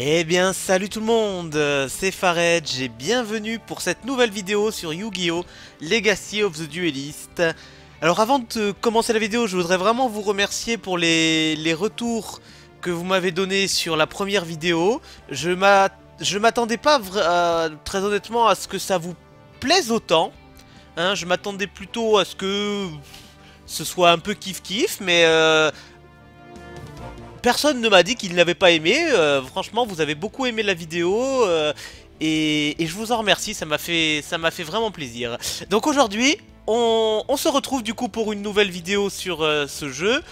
Eh bien salut tout le monde, c'est Fared et bienvenue pour cette nouvelle vidéo sur Yu-Gi-Oh! Legacy of the Duelist. Alors avant de commencer la vidéo, je voudrais vraiment vous remercier pour les, retours que vous m'avez donnés sur la première vidéo. Je m'attendais pas très honnêtement à ce que ça vous plaise autant. Hein. je m'attendais plutôt à ce que ce soit un peu kiff-kiff, mais... Euh, personne ne m'a dit qu'il n'avait pas aimé. Euh, franchement, vous avez beaucoup aimé la vidéo. Euh, et, je vous en remercie, ça m'a fait, vraiment plaisir. Donc aujourd'hui, on, se retrouve du coup pour une nouvelle vidéo sur euh, ce jeu.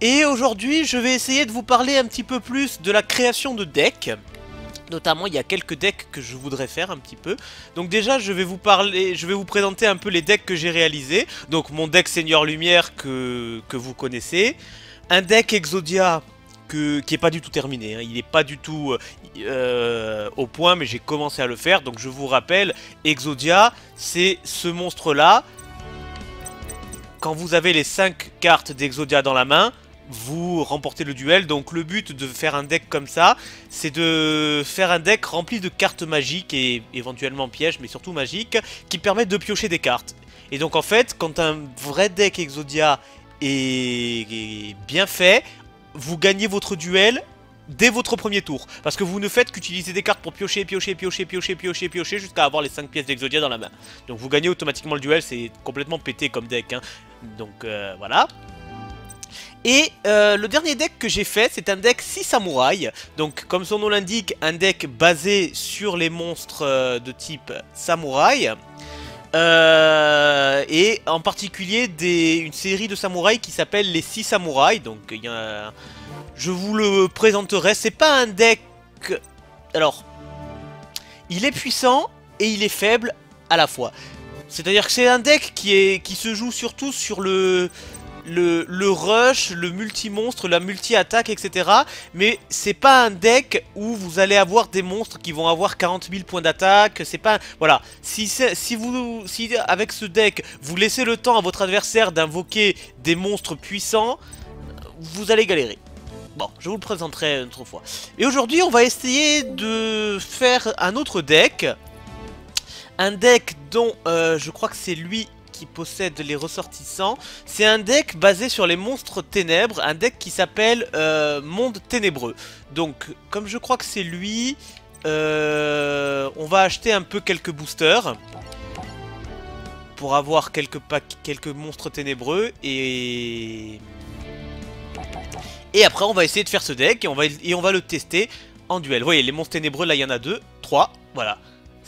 Et aujourd'hui, je vais essayer de vous parler un petit peu plus de la création de decks. Notamment, il y a quelques decks que je voudrais faire un petit peu. Donc déjà, je vais vous présenter un peu les decks que j'ai réalisés. Donc mon deck Seigneur Lumière que vous connaissez. Un deck Exodia qui est pas du tout terminé. Hein. Il n'est pas du tout euh, euh, au point, mais j'ai commencé à le faire. Donc je vous rappelle, Exodia, c'est ce monstre-là. Quand vous avez les 5 cartes d'Exodia dans la main, vous remportez le duel. Donc le but de faire un deck comme ça, c'est de faire un deck rempli de cartes magiques et éventuellement pièges, mais surtout magiques, qui permettent de piocher des cartes. Et donc en fait, quand un vrai deck Exodia est bien fait, vous gagnez votre duel dès votre premier tour. Parce que vous ne faites qu'utiliser des cartes pour piocher, piocher, piocher, piocher, piocher, piocher, jusqu'à avoir les 5 pièces d'Exodia dans la main. Donc vous gagnez automatiquement le duel, c'est complètement pété comme deck. Hein. Donc euh, voilà. Et euh, le dernier deck que j'ai fait, c'est un deck 6 samouraïs. Donc comme son nom l'indique, un deck basé sur les monstres euh, de type samouraï. Euh, et en particulier des, une série de samouraïs qui s'appelle les 6 samouraïs. Donc je vous le présenterai. C'est pas un deck... Alors, il est puissant et il est faible à la fois. C'est-à-dire que c'est un deck qui, qui se joue surtout sur le, le, rush, le multi-monstre, la multi-attaque, etc. Mais c'est pas un deck où vous allez avoir des monstres qui vont avoir 40 000 points d'attaque. C'est pas... Voilà. Si, si vous... Si avec ce deck, vous laissez le temps à votre adversaire d'invoquer des monstres puissants, vous allez galérer. Bon, je vous le présenterai une autre fois. Et aujourd'hui, on va essayer de faire un autre deck. Un deck dont euh, je crois que c'est lui qui possède les ressortissants. C'est un deck basé sur les monstres ténèbres, un deck qui s'appelle euh, Monde Ténébreux. Donc, comme je crois que c'est lui, euh, on va acheter un peu quelques boosters pour avoir quelques packs, quelques monstres ténébreux et et après on va essayer de faire ce deck et on va et on va le tester en duel. Vous voyez les monstres ténébreux là il y en a deux, trois, voilà.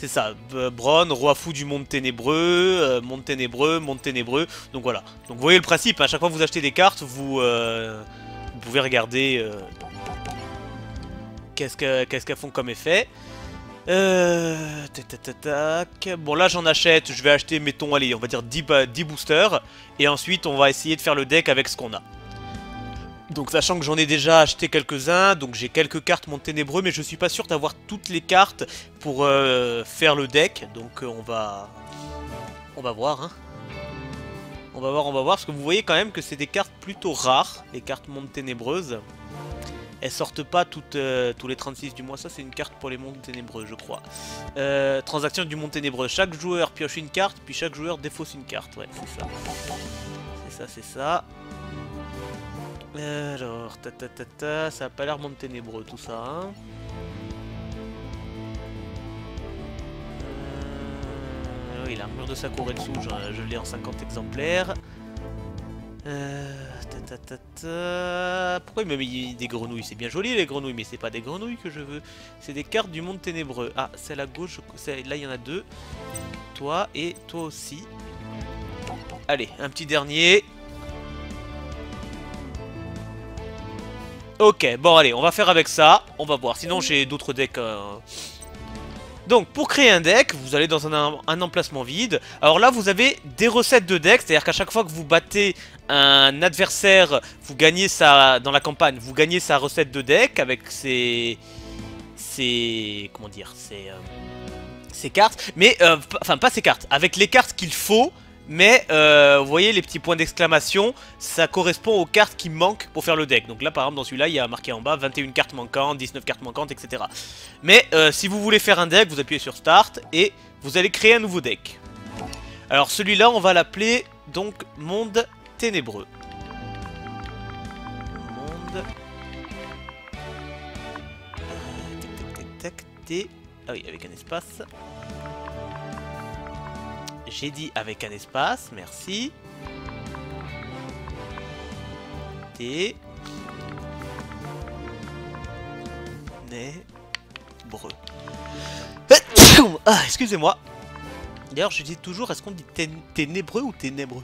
C'est ça, Bron, roi fou du monde ténébreux, euh, monde ténébreux, monde ténébreux. Donc voilà. Donc vous voyez le principe, à chaque fois que vous achetez des cartes, vous, euh, pouvez regarder euh, qu'est-ce qu'elles font comme effet. Euh, bon là j'en achète, je vais acheter mettons allez on va dire 10, 10 boosters et ensuite on va essayer de faire le deck avec ce qu'on a. Donc sachant que j'en ai déjà acheté quelques-uns, donc j'ai quelques cartes mon ténébreux, mais je suis pas sûr d'avoir toutes les cartes pour euh, faire le deck. Donc euh, on va... On va voir, hein. On va voir, on va voir, parce que vous voyez quand même que c'est des cartes plutôt rares, les cartes mondes ténébreuses. Elles sortent pas toutes, euh, tous les 36 du mois, ça c'est une carte pour les mondes ténébreux, je crois. transaction du monde ténébreux, chaque joueur pioche une carte, puis chaque joueur défausse une carte, ouais, c'est ça. C'est ça, c'est ça. Alors, ta ta ta ta, ça a pas l'air monde ténébreux tout ça. Hein euh, oui, l'armure de Sakuretsu, je, je l'ai en 50 exemplaires. Euh, ta, ta, ta, Pourquoi il m'a mis des grenouilles? C'est bien joli les grenouilles, mais c'est pas des grenouilles que je veux. C'est des cartes du monde ténébreux. Ah, celle à gauche, là il y en a deux. Toi et toi aussi. Allez, un petit dernier. Ok, bon allez, on va faire avec ça. On va voir. Sinon, j'ai d'autres decks... Euh. Donc, pour créer un deck, vous allez dans un, emplacement vide. Alors là, vous avez des recettes de deck. C'est-à-dire qu'à chaque fois que vous battez un adversaire, vous gagnez sa... Dans la campagne, vous gagnez sa recette de deck avec ses... Ses... Comment dire Ses... Euh, ses cartes. Mais, euh, enfin, pas ses cartes. Avec les cartes qu'il faut Mais euh, vous voyez les petits points d'exclamation, ça correspond aux cartes qui manquent pour faire le deck. Donc là par exemple dans celui-là il y a marqué en bas 21 cartes manquantes, 19 cartes manquantes, etc. Mais euh, si vous voulez faire un deck, vous appuyez sur Start et vous allez créer un nouveau deck. Alors celui-là on va l'appeler donc Monde Ténébreux. Monde... Euh, tac, tac, tac, tac. Ah oui, avec un espace. J'ai dit avec un espace, merci. T. Nébreux. Ah, excusez-moi. D'ailleurs, je dis toujours, est-ce qu'on dit ténébreux ou ténébreux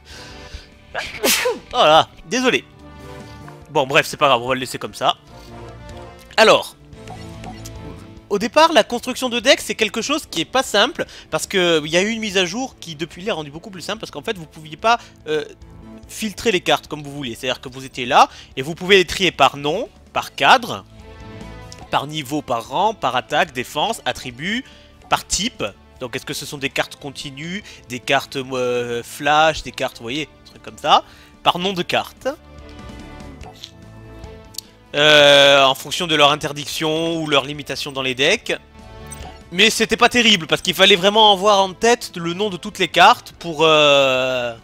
Voilà, désolé. Bon, bref, c'est pas grave, on va le laisser comme ça. Alors, au départ, la construction de deck, c'est quelque chose qui est pas simple, parce qu'il y a eu une mise à jour qui, depuis l'a rendu beaucoup plus simple, parce qu'en fait, vous pouviez pas euh, filtrer les cartes comme vous voulez. C'est-à-dire que vous étiez là, et vous pouvez les trier par nom, par cadre, par niveau, par rang, par attaque, défense, attribut, par type. Donc, est-ce que ce sont des cartes continues, des cartes euh, flash, des cartes, vous voyez, trucs comme ça, par nom de carte. Euh, en fonction de leur interdiction ou leur limitation dans les decks. Mais c'était pas terrible, parce qu'il fallait vraiment avoir en tête le nom de toutes les cartes pour... Euh,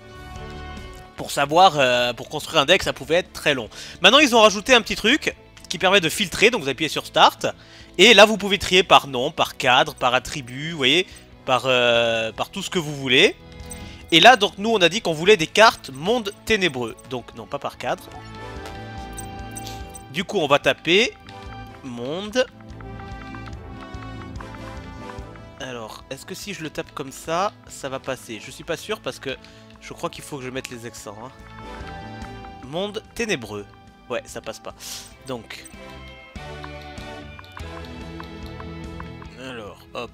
pour savoir, euh, pour construire un deck, ça pouvait être très long. Maintenant, ils ont rajouté un petit truc qui permet de filtrer, donc vous appuyez sur Start. Et là, vous pouvez trier par nom, par cadre, par attribut, vous voyez, par, par tout ce que vous voulez. Et là, donc, nous, on a dit qu'on voulait des cartes monde ténébreux. Donc, non, pas par cadre, du coup, on va taper monde. Alors, est-ce que si je le tape comme ça, ça va passer? Je suis pas sûr parce que je crois qu'il faut que je mette les accents. Hein. Monde ténébreux. Ouais, ça passe pas. Donc. Alors, hop.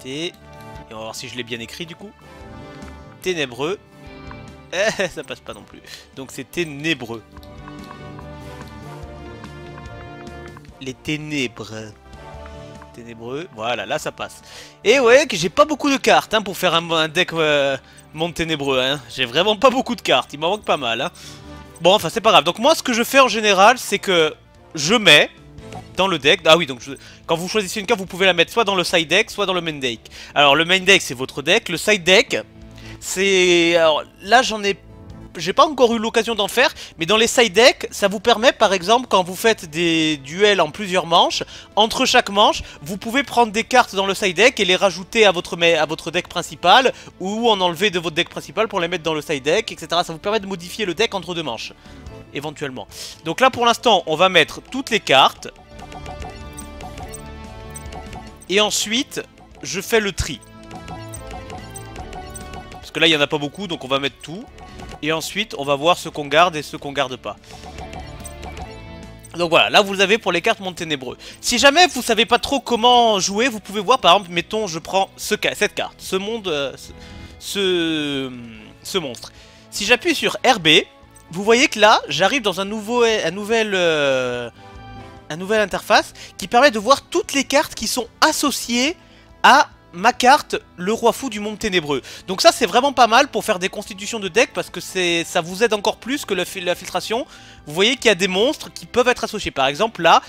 T. Et on va voir si je l'ai bien écrit du coup. Ténébreux. Eh, ça passe pas non plus. Donc c'est ténébreux. Les ténèbres. Ténébreux, voilà, là ça passe. Et ouais, que j'ai pas beaucoup de cartes hein, pour faire un, deck euh, monde ténébreux. Hein. J'ai vraiment pas beaucoup de cartes, il m'en manque pas mal. Hein. Bon, enfin c'est pas grave. Donc moi ce que je fais en général, c'est que je mets dans le deck. Ah oui, donc quand vous choisissez une carte, vous pouvez la mettre soit dans le side deck, soit dans le main deck. Alors le main deck c'est votre deck, le side deck c'est... Alors là j'en ai j'ai pas encore eu l'occasion d'en faire, mais dans les side decks, ça vous permet par exemple quand vous faites des duels en plusieurs manches, entre chaque manche, vous pouvez prendre des cartes dans le side deck et les rajouter à votre, à votre deck principal, ou en enlever de votre deck principal pour les mettre dans le side deck, etc. Ça vous permet de modifier le deck entre deux manches, éventuellement. Donc là pour l'instant, on va mettre toutes les cartes, et ensuite, je fais le tri. Parce que là, il n'y en a pas beaucoup, donc on va mettre tout. Et ensuite, on va voir ce qu'on garde et ce qu'on garde pas. Donc voilà, là vous avez pour les cartes Monde Ténébreux. Si jamais vous savez pas trop comment jouer, vous pouvez voir par exemple, mettons je prends ce, cette carte, ce monde, euh, ce, ce, monstre. Si j'appuie sur RB, vous voyez que là, j'arrive dans un nouveau, un nouvel, euh, un nouvel interface qui permet de voir toutes les cartes qui sont associées à ma carte, le roi fou du monde ténébreux. Donc ça c'est vraiment pas mal pour faire des constitutions de deck parce que ça vous aide encore plus que la, filtration. Vous voyez qu'il y a des monstres qui peuvent être associés. Par exemple là,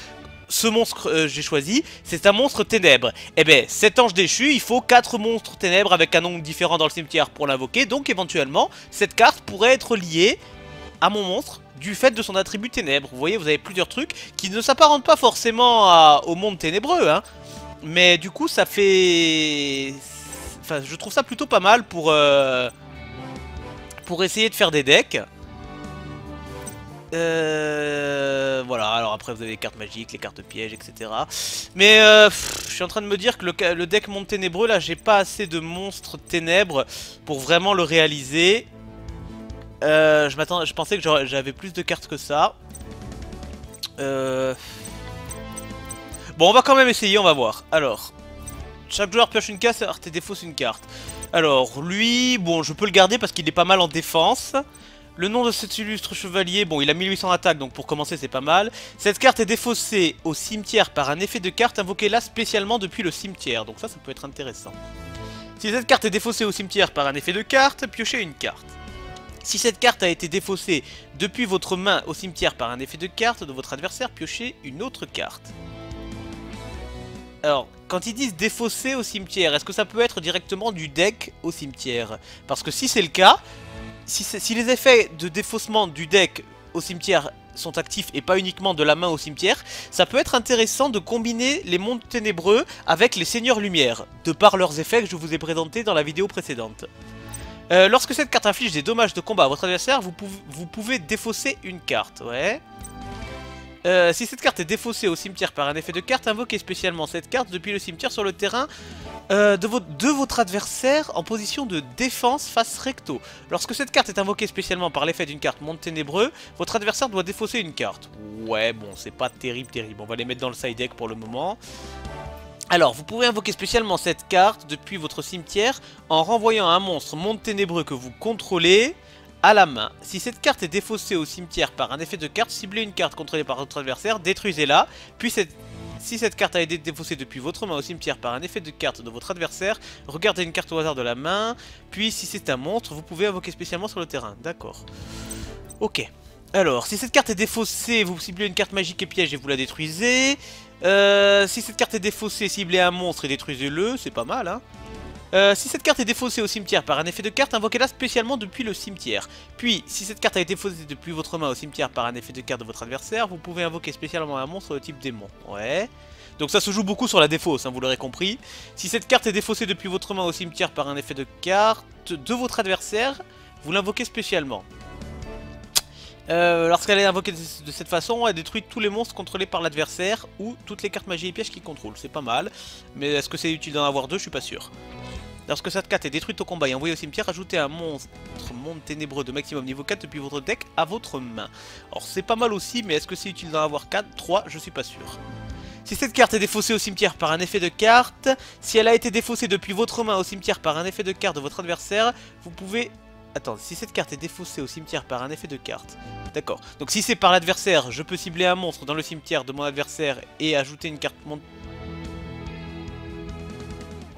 ce monstre euh, j'ai choisi, c'est un monstre ténèbre. Eh bien, cet ange déchu, il faut 4 monstres ténèbres avec un nombre différent dans le cimetière pour l'invoquer. Donc éventuellement, cette carte pourrait être liée à mon monstre du fait de son attribut ténèbre. Vous voyez, vous avez plusieurs trucs qui ne s'apparentent pas forcément au monde ténébreux. Hein. Mais du coup, ça fait... Enfin, je trouve ça plutôt pas mal pour... Euh, pour essayer de faire des decks. Euh... Voilà, alors après vous avez les cartes magiques, les cartes pièges, etc. Mais euh, je suis en train de me dire que le, deck monde ténébreux, là, j'ai pas assez de monstres ténèbres pour vraiment le réaliser. Euh, je, je pensais que j'avais plus de cartes que ça. Euh... On va quand même essayer, on va voir. Alors, chaque joueur pioche une carte et défausse une carte. Alors, lui, bon, je peux le garder parce qu'il est pas mal en défense. Le nom de cet illustre chevalier, bon, il a 1800 attaques, donc pour commencer, c'est pas mal. Cette carte est défaussée au cimetière par un effet de carte, invoqué là spécialement depuis le cimetière. Donc ça, ça peut être intéressant. Si cette carte est défaussée au cimetière par un effet de carte, piochez une carte. Si cette carte a été défaussée depuis votre main au cimetière par un effet de carte de votre adversaire, piochez une autre carte. Alors, quand ils disent défausser au cimetière, est-ce que ça peut être directement du deck au cimetière Parce que si c'est le cas, si, les effets de défaussement du deck au cimetière sont actifs et pas uniquement de la main au cimetière, ça peut être intéressant de combiner les mondes ténébreux avec les seigneurs lumière, de par leurs effets que je vous ai présentés dans la vidéo précédente. Euh, lorsque cette carte inflige des dommages de combat à votre adversaire, vous pouvez, vous pouvez défausser une carte, ouais. Euh, si cette carte est défaussée au cimetière par un effet de carte, invoquez spécialement cette carte depuis le cimetière sur le terrain euh, de, votre adversaire en position de défense face recto. Lorsque cette carte est invoquée spécialement par l'effet d'une carte monde ténébreux, votre adversaire doit défausser une carte. Ouais, bon, c'est pas terrible, terrible. On va les mettre dans le side deck pour le moment. Alors, vous pouvez invoquer spécialement cette carte depuis votre cimetière en renvoyant un monstre monde ténébreux que vous contrôlez à la main. Si cette carte est défaussée au cimetière par un effet de carte, ciblez une carte contrôlée par votre adversaire, détruisez-la, puis Si cette carte a été défaussée depuis votre main au cimetière par un effet de carte de votre adversaire, regardez une carte au hasard de la main, puis si c'est un monstre, vous pouvez invoquer spécialement sur le terrain. D'accord. Ok. Alors, si cette carte est défaussée, vous ciblez une carte magique et piège et vous la détruisez. Euh, si cette carte est défaussée, ciblez un monstre et détruisez-le, c'est pas mal, hein. Euh, si cette carte est défaussée au cimetière par un effet de carte, invoquez-la spécialement depuis le cimetière. Puis, si cette carte a été défaussée depuis votre main au cimetière par un effet de carte de votre adversaire, vous pouvez invoquer spécialement un monstre de type démon. Ouais. Donc ça se joue beaucoup sur la défausse, hein, vous l'aurez compris. Si cette carte est défaussée depuis votre main au cimetière par un effet de carte de votre adversaire, vous l'invoquez spécialement. Euh, lorsqu'elle est invoquée de cette façon, elle détruit tous les monstres contrôlés par l'adversaire ou toutes les cartes magie et pièges qu'il contrôle. C'est pas mal, mais est-ce que c'est utile d'en avoir deux? Je suis pas sûr. Lorsque cette carte est détruite au combat et envoyée au cimetière, ajoutez un monstre monde ténébreux de maximum niveau 4 depuis votre deck à votre main. Alors c'est pas mal aussi, mais est-ce que c'est utile d'en avoir 4 3 Je suis pas sûr. Si cette carte est défaussée au cimetière par un effet de carte, si elle a été défaussée depuis votre main au cimetière par un effet de carte de votre adversaire, vous pouvez... Attends, si cette carte est défaussée au cimetière par un effet de carte... D'accord. Donc si c'est par l'adversaire, je peux cibler un monstre dans le cimetière de mon adversaire et ajouter une carte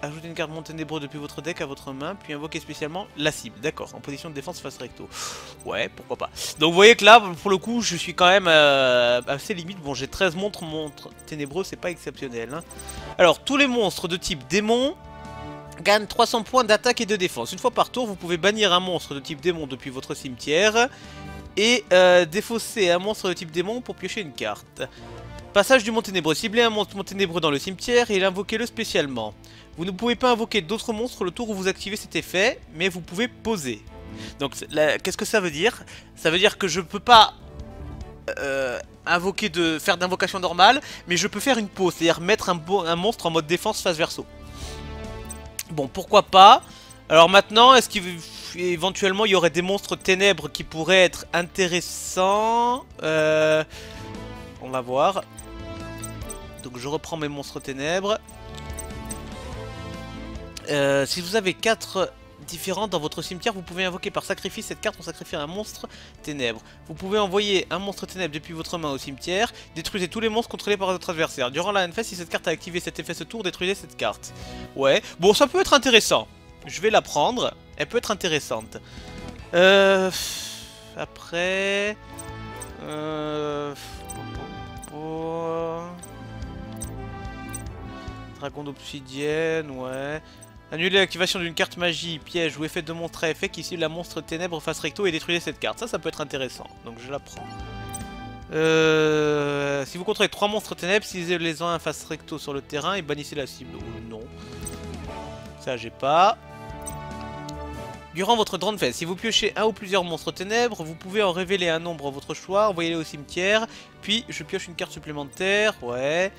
Ajoutez une carte Monténébreux depuis votre deck à votre main, puis invoquez spécialement la cible. D'accord, en position de défense face recto. Ouais, pourquoi pas. Donc vous voyez que là, pour le coup, je suis quand même euh, assez limite. Bon, j'ai 13 montres, montres ténébreux, c'est pas exceptionnel. Hein. Alors, tous les monstres de type démon gagnent 300 points d'attaque et de défense. Une fois par tour, vous pouvez bannir un monstre de type démon depuis votre cimetière et euh, défausser un monstre de type démon pour piocher une carte. Passage du Mont Ténébreux. Ciblez un monstre Ténébreux dans le cimetière et invoquez-le spécialement. Vous ne pouvez pas invoquer d'autres monstres le tour où vous activez cet effet, mais vous pouvez poser. Donc qu'est-ce que ça veut dire? Ça veut dire que je peux pas euh, invoquer de faire d'invocation normale, mais je peux faire une pause, c'est-à-dire mettre un, monstre en mode défense face verso. Bon, pourquoi pas? Alors maintenant, est-ce qu'éventuellement il y aurait des monstres ténèbres qui pourraient être intéressants? Euh, On va voir. Donc je reprends mes monstres ténèbres. Euh, si vous avez 4 différents dans votre cimetière, vous pouvez invoquer par sacrifice cette carte pour sacrifier un monstre ténèbre. Vous pouvez envoyer un monstre ténèbre depuis votre main au cimetière, détruisez tous les monstres contrôlés par votre adversaire. Durant la NFS, si cette carte a activé cet effet ce tour, détruisez cette carte. Ouais, bon ça peut être intéressant. Je vais la prendre, elle peut être intéressante. Euh... Après... Euh... Dragon d'obsidienne, ouais. Annuler l'activation d'une carte magie, piège ou effet de monstre à effet qui cible la monstre ténèbre face recto et détruire cette carte. Ça, ça peut être intéressant. Donc je la prends. Euh, si vous contrôlez trois monstres ténèbres, utilisez les uns face recto sur le terrain et bannissez la cible. non. Ça, j'ai pas. Durant votre drone fest, si vous piochez un ou plusieurs monstres ténèbres, vous pouvez en révéler un nombre à votre choix, envoyez-les au cimetière, puis je pioche une carte supplémentaire, ouais.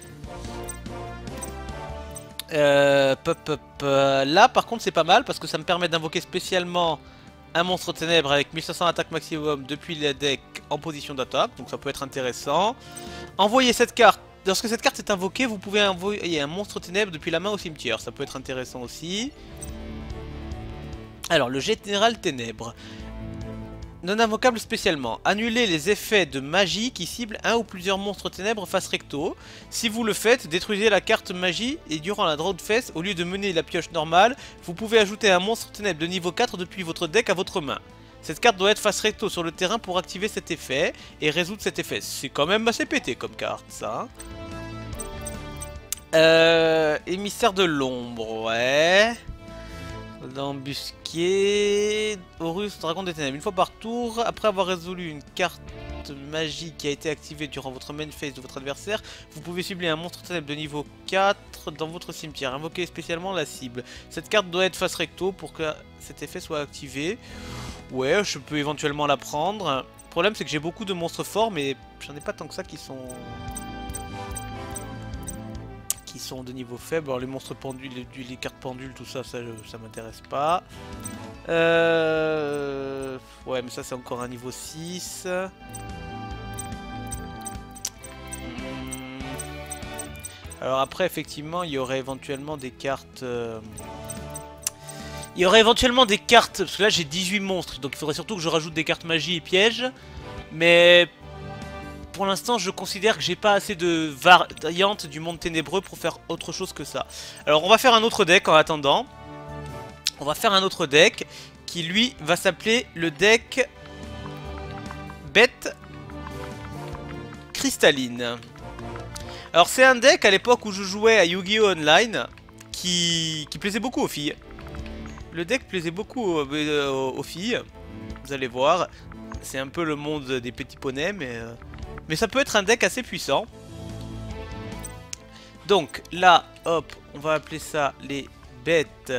Euh, là, par contre, c'est pas mal parce que ça me permet d'invoquer spécialement un monstre ténèbre avec 1500 attaques maximum depuis le deck en position d'attaque. Donc ça peut être intéressant. Envoyer cette carte. Lorsque cette carte est invoquée, vous pouvez envoyer un monstre ténèbre depuis la main au cimetière. Ça peut être intéressant aussi. Alors, le général ténèbre. Non invocable spécialement. Annulez les effets de magie qui ciblent un ou plusieurs monstres ténèbres face recto. Si vous le faites, détruisez la carte magie et durant la draw de face, au lieu de mener la pioche normale, vous pouvez ajouter un monstre ténèbre de niveau 4 depuis votre deck à votre main. Cette carte doit être face recto sur le terrain pour activer cet effet et résoudre cet effet. C'est quand même assez pété comme carte, ça. Hein. Euh, émissaire de l'ombre, ouais. D'embusqué. Horus, dragon des ténèbres. Une fois par tour, après avoir résolu une carte magique qui a été activée durant votre main phase de votre adversaire, vous pouvez cibler un monstre ténèbre de niveau 4 dans votre cimetière. Invoquez spécialement la cible. Cette carte doit être face recto pour que cet effet soit activé. Ouais, je peux éventuellement la prendre. Le problème, c'est que j'ai beaucoup de monstres forts, mais j'en ai pas tant que ça qui sont sont de niveau faible. Alors les monstres pendules, les, cartes pendules, tout ça, ça, ça m'intéresse pas. Euh... Ouais, mais ça c'est encore un niveau 6. Hmm. Alors après, effectivement, il y aurait éventuellement des cartes... Euh, il y aurait éventuellement des cartes... Parce que là, j'ai 18 monstres, donc il faudrait surtout que je rajoute des cartes magie et pièges. Mais pour l'instant, je considère que j'ai pas assez de variantes du monde ténébreux pour faire autre chose que ça. Alors, on va faire un autre deck en attendant. On va faire un autre deck qui, lui, va s'appeler le deck Bête Cristalline. Alors, c'est un deck à l'époque où je jouais à Yu-Gi-Oh! Online qui... plaisait beaucoup aux filles. Le deck plaisait beaucoup euh, aux, filles. Vous allez voir. C'est un peu le monde des petits poneys, mais... Mais ça peut être un deck assez puissant. Donc là, hop, on va appeler ça les bêtes.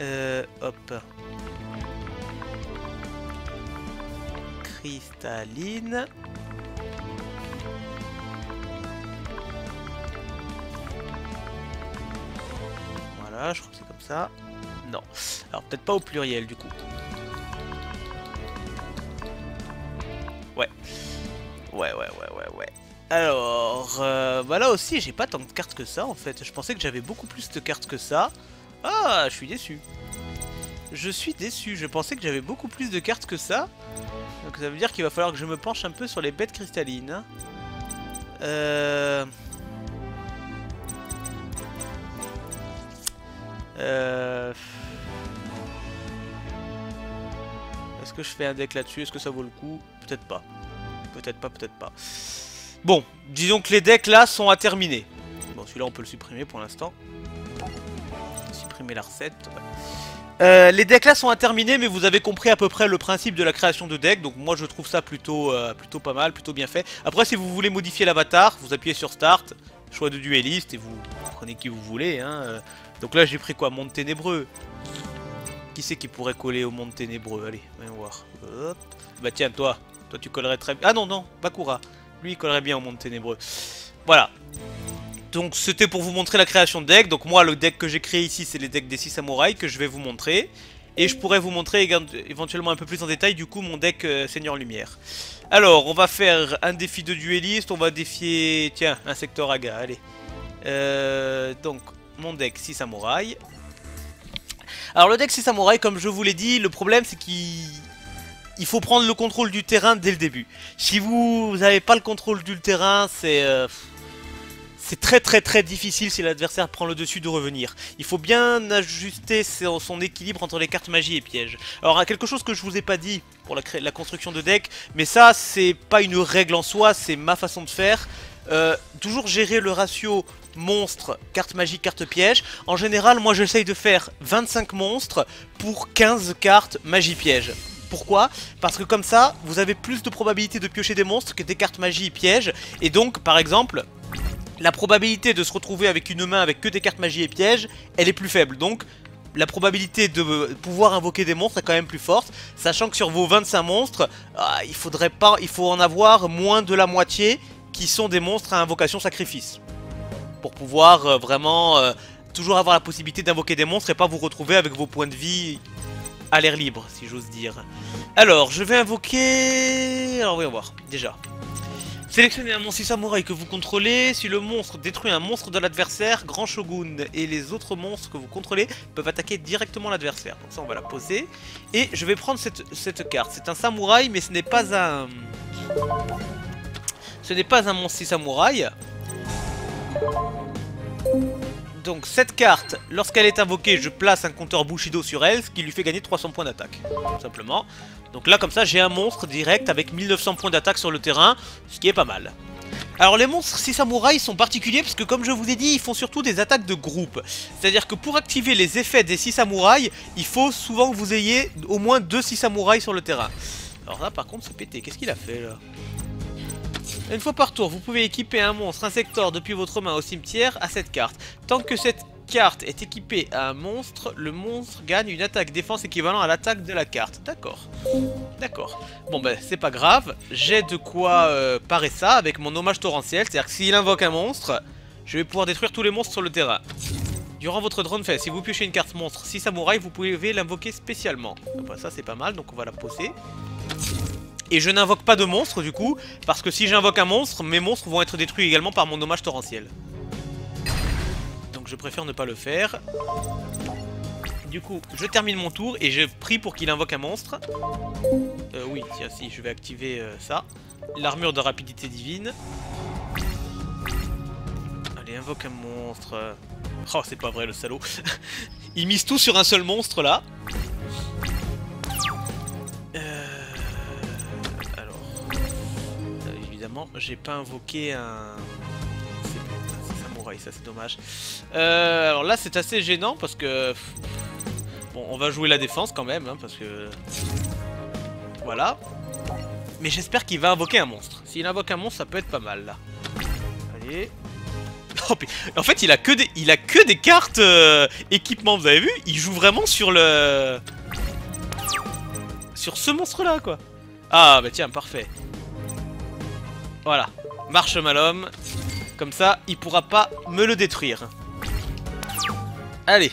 Euh, hop. Cristalline. Voilà, je crois que c'est comme ça. Non. Alors peut-être pas au pluriel du coup. Ouais. Ouais, ouais, ouais, ouais, ouais. Alors, euh, bah là aussi, j'ai pas tant de cartes que ça, en fait. Je pensais que j'avais beaucoup plus de cartes que ça. Ah, je suis déçu. Je suis déçu. Je pensais que j'avais beaucoup plus de cartes que ça. Donc ça veut dire qu'il va falloir que je me penche un peu sur les bêtes cristallines. Euh... Euh... Est-ce que je fais un deck là-dessus? Est-ce que ça vaut le coup? Peut-être pas. Peut-être pas, peut-être pas. Bon, disons que les decks là sont à terminer. Bon, celui-là on peut le supprimer pour l'instant. Supprimer la recette. Euh, les decks là sont à terminer, mais vous avez compris à peu près le principe de la création de deck. Donc moi je trouve ça plutôt, euh, plutôt pas mal, plutôt bien fait. Après si vous voulez modifier l'avatar, vous appuyez sur Start, choix de dueliste et vous prenez qui vous voulez. Hein. Euh, donc là j'ai pris quoi? Monde ténébreux. Qui c'est qui pourrait coller au monde ténébreux? Allez, voyons voir. Bah tiens toi, toi, tu collerais très bien. Ah non, non, Bakura. Lui, il collerait bien au monde ténébreux. Voilà. Donc, c'était pour vous montrer la création de deck. Donc, moi, le deck que j'ai créé ici, c'est les decks des 6 samouraïs que je vais vous montrer. Et je pourrais vous montrer éventuellement un peu plus en détail, du coup, mon deck euh, Seigneur Lumière. Alors, on va faire un défi de dueliste. On va défier, tiens, un secteur Aga. Allez. Euh, donc, mon deck 6 samouraïs. Alors, le deck 6 samouraïs, comme je vous l'ai dit, le problème, c'est qu'il il faut prendre le contrôle du terrain dès le début. Si vous n'avez pas le contrôle du terrain, c'est... Euh, très très très difficile si l'adversaire prend le dessus de revenir. Il faut bien ajuster son équilibre entre les cartes magie et pièges. Alors quelque chose que je vous ai pas dit pour la, la construction de deck, mais ça c'est pas une règle en soi, c'est ma façon de faire. Euh, toujours gérer le ratio monstre, carte magie, carte piège. En général, moi j'essaye de faire 25 monstres pour 15 cartes magie piège. Pourquoi? Parce que comme ça, vous avez plus de probabilité de piocher des monstres que des cartes magie et pièges. Et donc, par exemple, la probabilité de se retrouver avec une main avec que des cartes magie et pièges, elle est plus faible. Donc, la probabilité de pouvoir invoquer des monstres est quand même plus forte, sachant que sur vos 25 monstres, ah, il faudrait pas, il faut en avoir moins de la moitié qui sont des monstres à invocation sacrifice. Pour pouvoir euh, vraiment euh, toujours avoir la possibilité d'invoquer des monstres et pas vous retrouver avec vos points de vie à l'air libre, si j'ose dire. Alors, je vais invoquer... Alors, voyons voir, déjà. Sélectionnez un monstre samouraï que vous contrôlez. Si le monstre détruit un monstre de l'adversaire, Grand Shogun et les autres monstres que vous contrôlez peuvent attaquer directement l'adversaire. Donc ça, on va la poser. Et je vais prendre cette, carte. C'est un samouraï, mais ce n'est pas un... Ce n'est pas un monstre samouraï. Donc cette carte, lorsqu'elle est invoquée, je place un compteur Bushido sur elle, ce qui lui fait gagner 300 points d'attaque. Simplement. Donc là, comme ça, j'ai un monstre direct avec 1900 points d'attaque sur le terrain, ce qui est pas mal. Alors les monstres 6 samouraïs sont particuliers parce que comme je vous ai dit, ils font surtout des attaques de groupe. C'est-à-dire que pour activer les effets des 6 samouraïs, il faut souvent que vous ayez au moins 2 6 samouraïs sur le terrain. Alors là par contre c'est pété, qu'est-ce qu'il a fait là? Une fois par tour, vous pouvez équiper un monstre insector depuis votre main au cimetière à cette carte. Tant que cette carte est équipée à un monstre, le monstre gagne une attaque défense équivalent à l'attaque de la carte. D'accord. D'accord. Bon ben c'est pas grave, j'ai de quoi euh, parer ça avec mon hommage torrentiel, c'est-à-dire que s'il invoque un monstre, je vais pouvoir détruire tous les monstres sur le terrain. Durant votre drone fait, si vous piochez une carte monstre 6 samouraï, vous pouvez l'invoquer spécialement. ça c'est pas mal, donc on va la poser. Et je n'invoque pas de monstre du coup, parce que si j'invoque un monstre, mes monstres vont être détruits également par mon hommage torrentiel je préfère ne pas le faire. Du coup, je termine mon tour et je prie pour qu'il invoque un monstre. Euh, oui, tiens, si, je vais activer euh, ça. L'armure de rapidité divine. Allez, invoque un monstre. Oh, c'est pas vrai, le salaud. Il mise tout sur un seul monstre, là. J'ai pas invoqué un ça c'est dommage. Euh, alors là c'est assez gênant parce que... Bon, on va jouer la défense quand même, hein, parce que... Voilà. Mais j'espère qu'il va invoquer un monstre. S'il invoque un monstre, ça peut être pas mal, là. Allez. Oh, en fait, il a que des, il a que des cartes euh, équipement, vous avez vu? Il joue vraiment sur le... Sur ce monstre-là, quoi. Ah, bah tiens, parfait. Voilà. Marche Malhomme. Comme ça, il pourra pas me le détruire. Allez.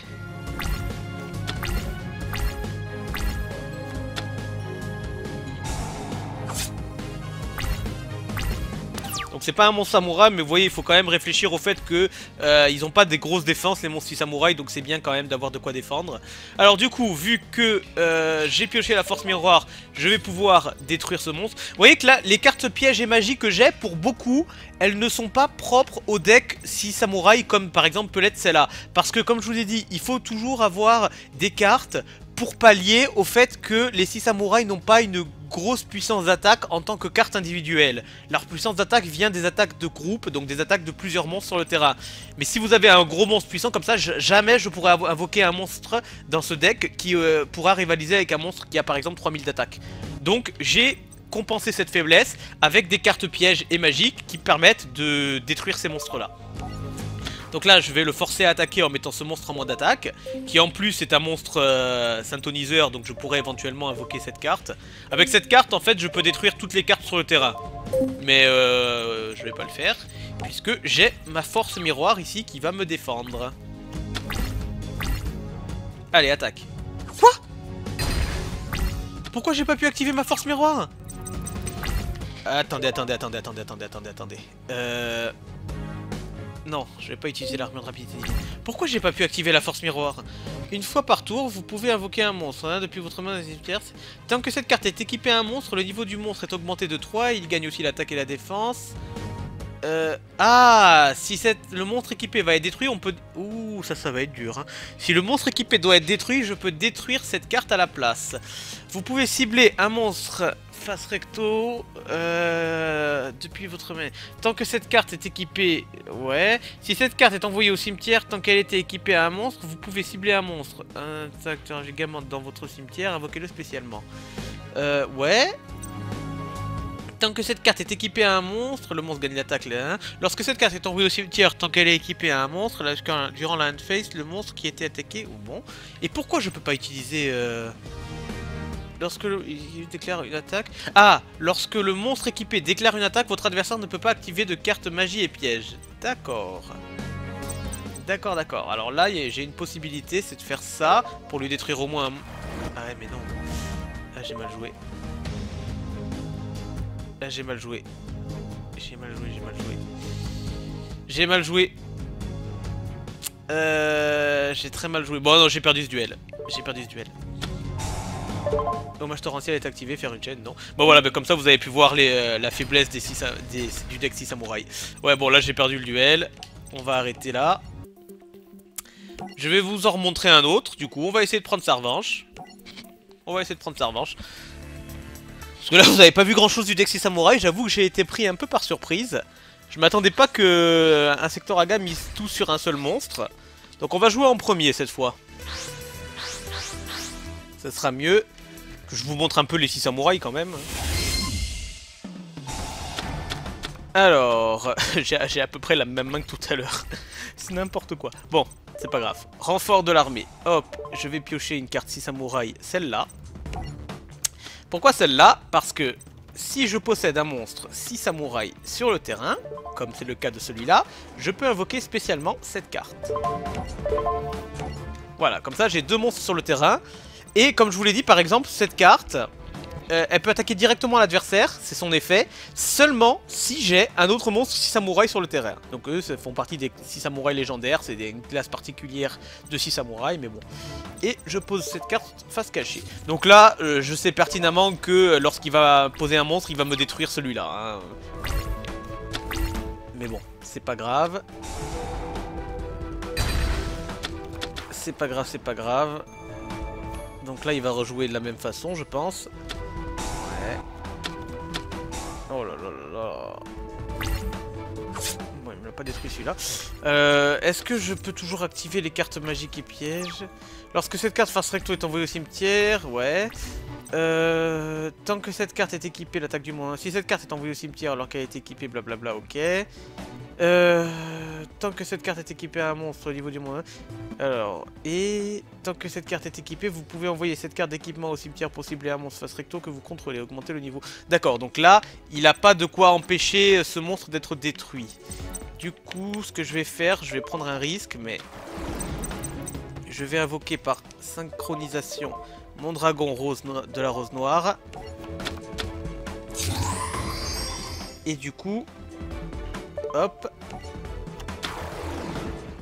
C'est pas un monstre samouraï, mais vous voyez, il faut quand même réfléchir au fait que euh, ils ont pas des grosses défenses, les monstres samouraïs, donc c'est bien quand même d'avoir de quoi défendre. Alors du coup, vu que euh, j'ai pioché la force miroir, je vais pouvoir détruire ce monstre. Vous voyez que là, les cartes pièges et magie que j'ai, pour beaucoup, elles ne sont pas propres au deck 6 samouraïs, comme par exemple peut l'être celle-là. Parce que comme je vous ai dit, il faut toujours avoir des cartes pour pallier au fait que les 6 samouraïs n'ont pas une grosse puissance d'attaque en tant que carte individuelle. Leur puissance d'attaque vient des attaques de groupe, donc des attaques de plusieurs monstres sur le terrain. Mais si vous avez un gros monstre puissant comme ça, jamais je pourrais invoquer un monstre dans ce deck qui euh, pourra rivaliser avec un monstre qui a par exemple 3000 d'attaque. Donc j'ai compensé cette faiblesse avec des cartes pièges et magiques qui permettent de détruire ces monstres là. Donc là, je vais le forcer à attaquer en mettant ce monstre en moins d'attaque, qui en plus est un monstre euh, synthoniseur, donc je pourrais éventuellement invoquer cette carte. Avec cette carte, en fait, je peux détruire toutes les cartes sur le terrain. Mais euh, je vais pas le faire, puisque j'ai ma force miroir ici qui va me défendre. Allez, attaque. Quoi? Pourquoi j'ai pas pu activer ma force miroir? Attendez, attendez, attendez, attendez, attendez, attendez, attendez. Euh... Non, je vais pas utiliser l'armure de rapidité Pourquoi j'ai pas pu activer la force miroir? Une fois par tour, vous pouvez invoquer un monstre hein, depuis votre main Tant que cette carte est équipée à un monstre, le niveau du monstre est augmenté de 3, il gagne aussi l'attaque et la défense. Euh, ah, si le monstre équipé va être détruit, on peut... Ouh, ça, ça va être dur. Hein. Si le monstre équipé doit être détruit, je peux détruire cette carte à la place. Vous pouvez cibler un monstre face recto euh, depuis votre main. Tant que cette carte est équipée, ouais. Si cette carte est envoyée au cimetière, tant qu'elle était équipée à un monstre, vous pouvez cibler un monstre. Un acteur gigament dans votre cimetière, invoquez-le spécialement. Euh, ouais. Tant que cette carte est équipée à un monstre, le monstre gagne l'attaque là. Lorsque cette carte est envoyée au cimetière, tant qu'elle est équipée à un monstre, durant la phase, le monstre qui était attaqué ou bon. Et pourquoi je peux pas utiliser... Euh... Lorsque il déclare une attaque... Ah Lorsque le monstre équipé déclare une attaque, votre adversaire ne peut pas activer de carte magie et piège. D'accord. D'accord, d'accord. Alors là, j'ai une possibilité, c'est de faire ça pour lui détruire au moins un... Ah ouais, mais non. Ah, j'ai mal joué. Là, j'ai mal joué. J'ai mal joué, j'ai mal joué. J'ai mal joué. Euh, j'ai très mal joué. Bon, non, j'ai perdu ce duel. J'ai perdu ce duel. Dommage torrentiel est activé, faire une chaîne, non. Bon voilà, mais comme ça vous avez pu voir euh, la faiblesse des, du deck 6 samouraïs. Ouais, bon là j'ai perdu le duel. On va arrêter là. Je vais vous en remontrer un autre, du coup. On va essayer de prendre sa revanche. On va essayer de prendre sa revanche. Parce que là, vous avez pas vu grand chose du deck 6 samouraïs. J'avoue que j'ai été pris un peu par surprise. Je m'attendais pas que euh, un Sectoraga mise tout sur un seul monstre. Donc on va jouer en premier cette fois. Ça sera mieux je vous montre un peu les 6 samouraïs quand même. Alors, j'ai à peu près la même main que tout à l'heure. C'est n'importe quoi. Bon, c'est pas grave. Renfort de l'armée. Hop, je vais piocher une carte 6 samouraïs, celle-là. Pourquoi celle-là? Parce que si je possède un monstre 6 samouraïs sur le terrain, comme c'est le cas de celui-là, je peux invoquer spécialement cette carte. Voilà, comme ça j'ai deux monstres sur le terrain. Et comme je vous l'ai dit, par exemple, cette carte, euh, elle peut attaquer directement l'adversaire, c'est son effet, seulement si j'ai un autre monstre 6 samouraïs sur le terrain. Donc eux font partie des 6 samouraïs légendaires, c'est une classe particulière de 6 samouraïs, mais bon. Et je pose cette carte face cachée. Donc là, euh, je sais pertinemment que lorsqu'il va poser un monstre, il va me détruire celui-là. Hein. Mais bon, c'est pas grave. C'est pas grave, c'est pas grave. Donc là, il va rejouer de la même façon, je pense. Oh là là là là. Bon, il me l'a pas détruit celui-là. Euh, Est-ce que je peux toujours activer les cartes magiques et pièges Lorsque cette carte face recto est envoyée au cimetière, ouais. Euh, tant que cette carte est équipée, l'attaque du moins. Si cette carte est envoyée au cimetière alors qu'elle est équipée, blablabla, ok. Euh, tant que cette carte est équipée à un monstre au niveau du monde. Alors, et tant que cette carte est équipée, vous pouvez envoyer cette carte d'équipement au cimetière pour cibler un monstre face recto que vous contrôlez, augmenter le niveau. D'accord, donc là, il n'a pas de quoi empêcher ce monstre d'être détruit. Du coup, ce que je vais faire, je vais prendre un risque, mais... Je vais invoquer par synchronisation mon dragon rose de la rose noire. Et du coup, Hop.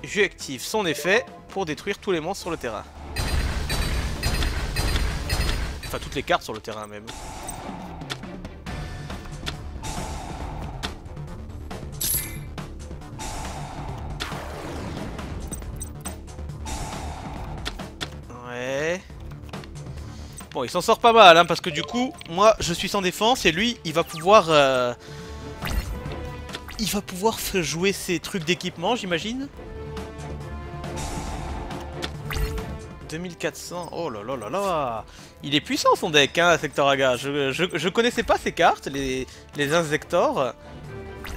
Je active son effet pour détruire tous les monstres sur le terrain. Enfin, toutes les cartes sur le terrain même. Ouais. Bon, il s'en sort pas mal, hein, parce que du coup, moi, je suis sans défense, et lui, il va pouvoir... Euh, il va pouvoir jouer ses trucs d'équipement, j'imagine 2400, oh là là là là Il est puissant son deck, hein, Sectoraga. Je, je, connaissais pas ces cartes, les, les Insectors.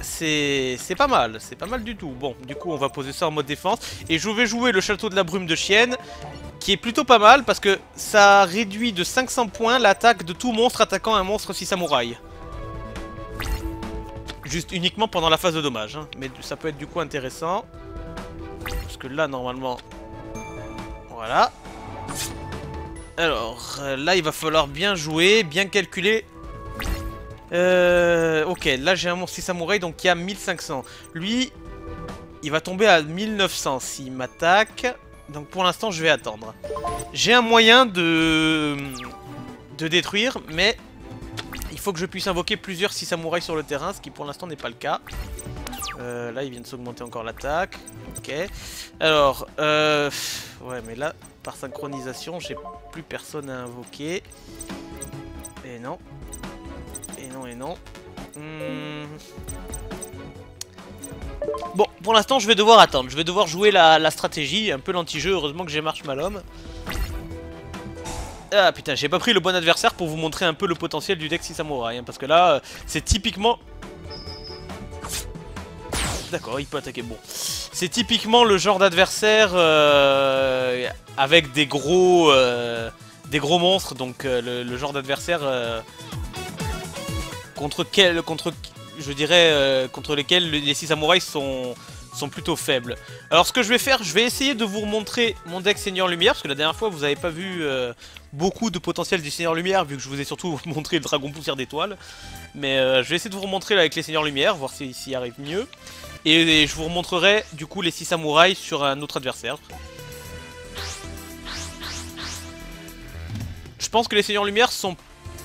C'est pas mal, c'est pas mal du tout. Bon, du coup, on va poser ça en mode défense. Et je vais jouer le Château de la Brume de Chienne, qui est plutôt pas mal, parce que ça réduit de 500 points l'attaque de tout monstre attaquant un monstre 6 samouraï. Juste uniquement pendant la phase de dommage. Hein. Mais ça peut être du coup intéressant. Parce que là, normalement... Voilà. Alors, euh, là, il va falloir bien jouer, bien calculer. Euh, ok, là, j'ai un monstre samouraï, donc il y a 1500. Lui, il va tomber à 1900 s'il m'attaque. Donc pour l'instant, je vais attendre. J'ai un moyen de... de détruire, mais faut que je puisse invoquer plusieurs 6 samouraïs sur le terrain, ce qui pour l'instant n'est pas le cas. Euh, là, il vient de s'augmenter encore l'attaque. Ok. Alors, euh, ouais, mais là, par synchronisation, j'ai plus personne à invoquer. Et non. Et non, et non. Hmm. Bon, pour l'instant, je vais devoir attendre. Je vais devoir jouer la, la stratégie, un peu l'anti-jeu. Heureusement que j'ai marche malhomme. Ah putain, j'ai pas pris le bon adversaire pour vous montrer un peu le potentiel du deck 6 samouraï. Hein, parce que là, euh, c'est typiquement... D'accord, il peut attaquer. Bon. C'est typiquement le genre d'adversaire euh, avec des gros... Euh, des gros monstres. Donc le, genre d'adversaire contre quel... Lesquels les 6 samouraïs sont sont plutôt faibles. Alors ce que je vais faire, je vais essayer de vous remontrer mon deck Seigneur Lumière, parce que la dernière fois vous n'avez pas vu beaucoup de potentiel du Seigneur Lumière, vu que je vous ai surtout montré le Dragon Poussière d'étoiles. Mais euh, je vais essayer de vous remontrer avec les Seigneurs Lumière, voir s'il y arrive mieux. Et, je vous remontrerai du coup les 6 samouraïs sur un autre adversaire. Je pense que les Seigneurs Lumière sont,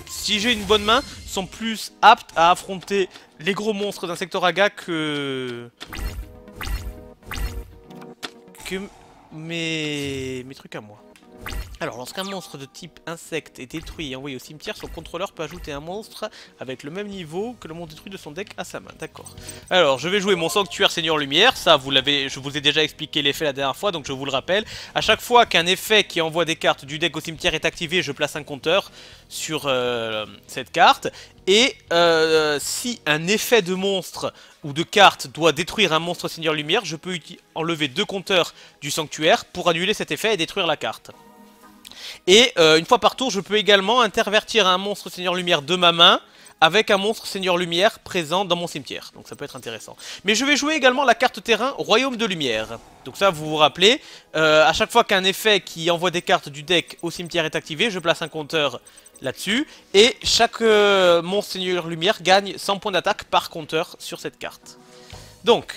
si j'ai une bonne main, sont plus aptes à affronter les gros monstres d'un secteur Aga que... que mes trucs à moi. Alors, lorsqu'un monstre de type insecte est détruit et envoyé au cimetière, son contrôleur peut ajouter un monstre avec le même niveau que le monstre détruit de son deck à sa main. D'accord. Alors, je vais jouer mon sanctuaire Seigneur Lumière. Ça, vous l'avez, je vous ai déjà expliqué l'effet la dernière fois, donc je vous le rappelle. À chaque fois qu'un effet qui envoie des cartes du deck au cimetière est activé, je place un compteur sur euh, cette carte. Et euh, si un effet de monstre ou de carte doit détruire un monstre Seigneur Lumière, je peux enlever deux compteurs du sanctuaire pour annuler cet effet et détruire la carte. Et euh, une fois par tour, je peux également intervertir un monstre Seigneur Lumière de ma main avec un monstre Seigneur Lumière présent dans mon cimetière. Donc ça peut être intéressant. Mais je vais jouer également la carte terrain Royaume de Lumière. Donc ça, vous vous rappelez, euh, à chaque fois qu'un effet qui envoie des cartes du deck au cimetière est activé, je place un compteur là-dessus. Et chaque euh, monstre Seigneur Lumière gagne 100 points d'attaque par compteur sur cette carte. Donc,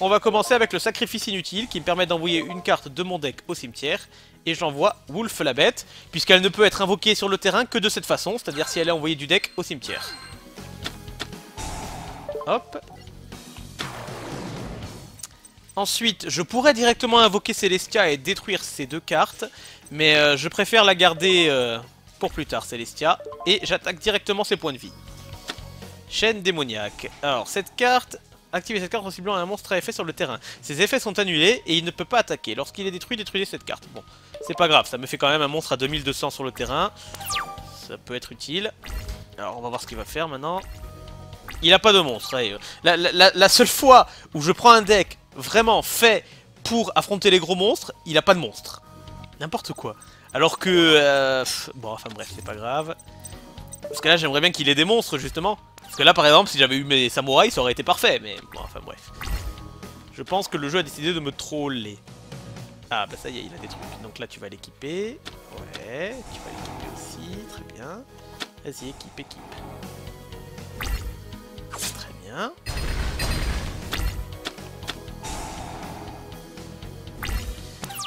on va commencer avec le sacrifice inutile qui me permet d'envoyer une carte de mon deck au cimetière et j'envoie Wolf la bête, puisqu'elle ne peut être invoquée sur le terrain que de cette façon, c'est-à-dire si elle est envoyée du deck au cimetière. Hop. Ensuite, je pourrais directement invoquer Celestia et détruire ces deux cartes, mais euh, je préfère la garder euh, pour plus tard, Celestia, et j'attaque directement ses points de vie. Chaîne démoniaque. Alors, cette carte, Activez cette carte en ciblant un monstre à effet sur le terrain. Ses effets sont annulés et il ne peut pas attaquer. Lorsqu'il est détruit, détruisez cette carte. Bon, c'est pas grave, ça me fait quand même un monstre à 2200 sur le terrain. Ça peut être utile. Alors, on va voir ce qu'il va faire maintenant. Il a pas de monstre. La, seule fois où je prends un deck vraiment fait pour affronter les gros monstres, il a pas de monstre. N'importe quoi. Alors que... Euh, bon, enfin bref, c'est pas grave. Parce que là, j'aimerais bien qu'il ait des monstres, justement. Parce que là, par exemple, si j'avais eu mes samouraïs, ça aurait été parfait, mais bon, enfin bref. Je pense que le jeu a décidé de me troller. Ah, bah ça y est, il a des trucs. Donc là, tu vas l'équiper. Ouais, tu vas l'équiper aussi, très bien. Vas-y, équipe, équipe. Très bien.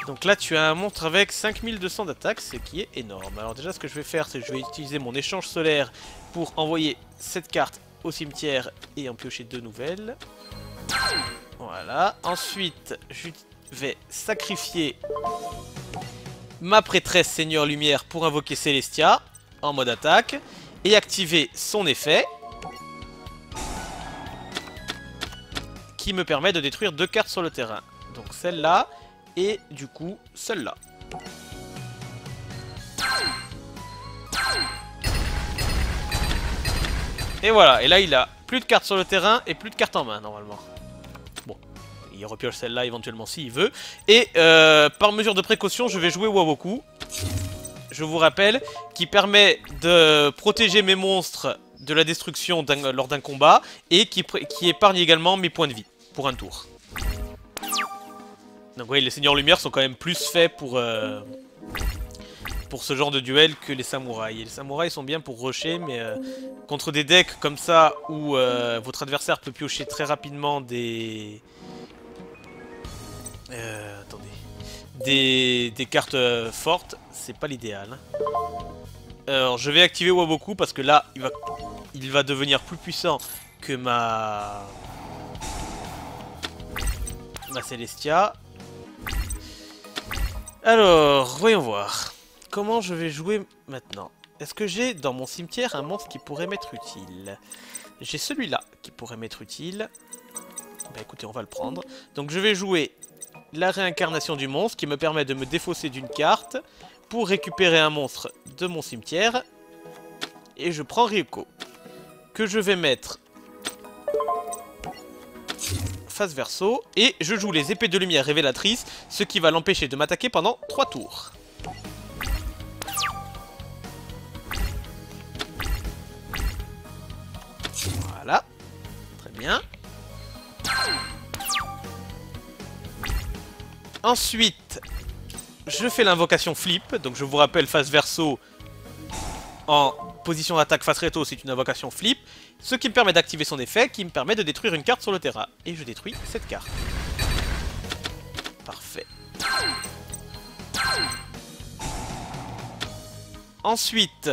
Donc là, tu as un monstre avec 5200 d'attaque, ce qui est énorme. Alors déjà, ce que je vais faire, c'est que je vais utiliser mon échange solaire pour envoyer cette carte au cimetière et en piocher deux nouvelles. Voilà. Ensuite, vais sacrifier ma prêtresse Seigneur Lumière pour invoquer Celestia en mode attaque et activer son effet qui me permet de détruire deux cartes sur le terrain. Donc celle-là et du coup celle-là. Et voilà, et là il a plus de cartes sur le terrain et plus de cartes en main normalement. Il repioche celle-là éventuellement s'il veut. Et euh, par mesure de précaution, je vais jouer Wawoku. Je vous rappelle, qui permet de protéger mes monstres de la destruction lors d'un combat et qui, épargne également mes points de vie pour un tour. Donc oui, les seigneurs lumière sont quand même plus faits pour, euh, pour ce genre de duel que les samouraïs. Et les samouraïs sont bien pour rusher, mais euh, contre des decks comme ça où votre adversaire peut piocher très rapidement des... attendez. Des, cartes fortes, c'est pas l'idéal. Hein. Alors je vais activer Waboku parce que là, il va, il va devenir plus puissant que ma... Ma Celestia. Alors, voyons voir. Comment je vais jouer maintenant? Est-ce que j'ai dans mon cimetière un monstre qui pourrait m'être utile? J'ai celui-là qui pourrait m'être utile. Bah écoutez, on va le prendre. Donc je vais jouer la réincarnation du monstre qui me permet de me défausser d'une carte pour récupérer un monstre de mon cimetière. Et je prends Ryuko. Que je vais mettre face verso. Et je joue les épées de lumière révélatrices, ce qui va l'empêcher de m'attaquer pendant 3 tours. Voilà. Très bien. Ensuite, je fais l'invocation flip. Donc je vous rappelle, face verso en position d'attaque face réto, c'est une invocation flip. Ce qui me permet d'activer son effet, qui me permet de détruire une carte sur le terrain. Et je détruis cette carte. Parfait. Ensuite,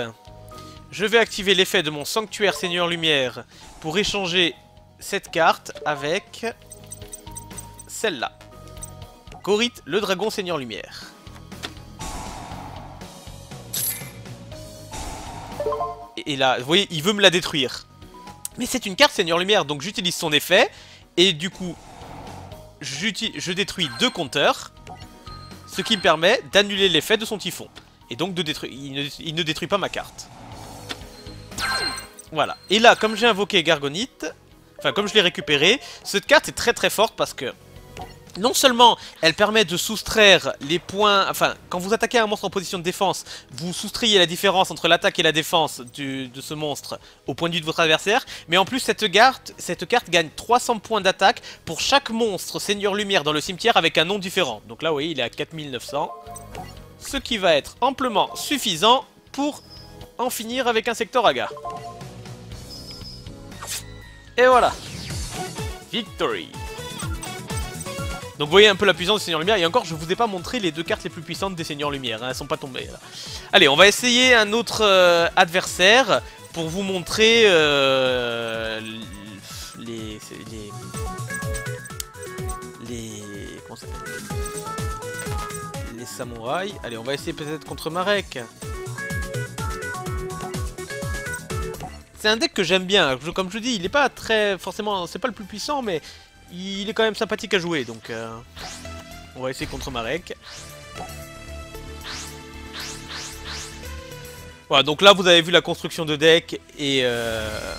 je vais activer l'effet de mon Sanctuaire Seigneur Lumière pour échanger cette carte avec celle-là. Corite, le dragon Seigneur Lumière. Et là, vous voyez, il veut me la détruire. Mais c'est une carte Seigneur Lumière, donc j'utilise son effet. Et du coup, je détruis deux compteurs. Ce qui me permet d'annuler l'effet de son typhon. Et donc, de détruire, il, ne, détruit pas ma carte. Voilà. Et là, comme j'ai invoqué Gargonite, enfin, comme je l'ai récupéré, cette carte est très très forte parce que non seulement elle permet de soustraire les points... Enfin, quand vous attaquez un monstre en position de défense, vous soustrayez la différence entre l'attaque et la défense de ce monstre au point de vue de votre adversaire, mais en plus cette carte, gagne 300 points d'attaque pour chaque monstre Seigneur Lumière dans le cimetière avec un nom différent. Donc là, vous voyez, il est à 4900. Ce qui va être amplement suffisant pour en finir avec un secteur Aga. Et voilà Victory donc vous voyez un peu la puissance des Seigneurs Lumière, et encore je vous ai pas montré les deux cartes les plus puissantes des Seigneurs Lumière, hein, elles sont pas tombées là. Allez, on va essayer un autre euh, adversaire pour vous montrer euh, les, les... Comment ça s'appelle? Les samouraïs. Allez, on va essayer peut-être contre Marek. C'est un deck que j'aime bien, comme je vous dis, il est pas très... Forcément, c'est pas le plus puissant, mais il est quand même sympathique à jouer, donc euh, on va essayer contre Marek. Voilà, donc là vous avez vu la construction de deck et... Euh,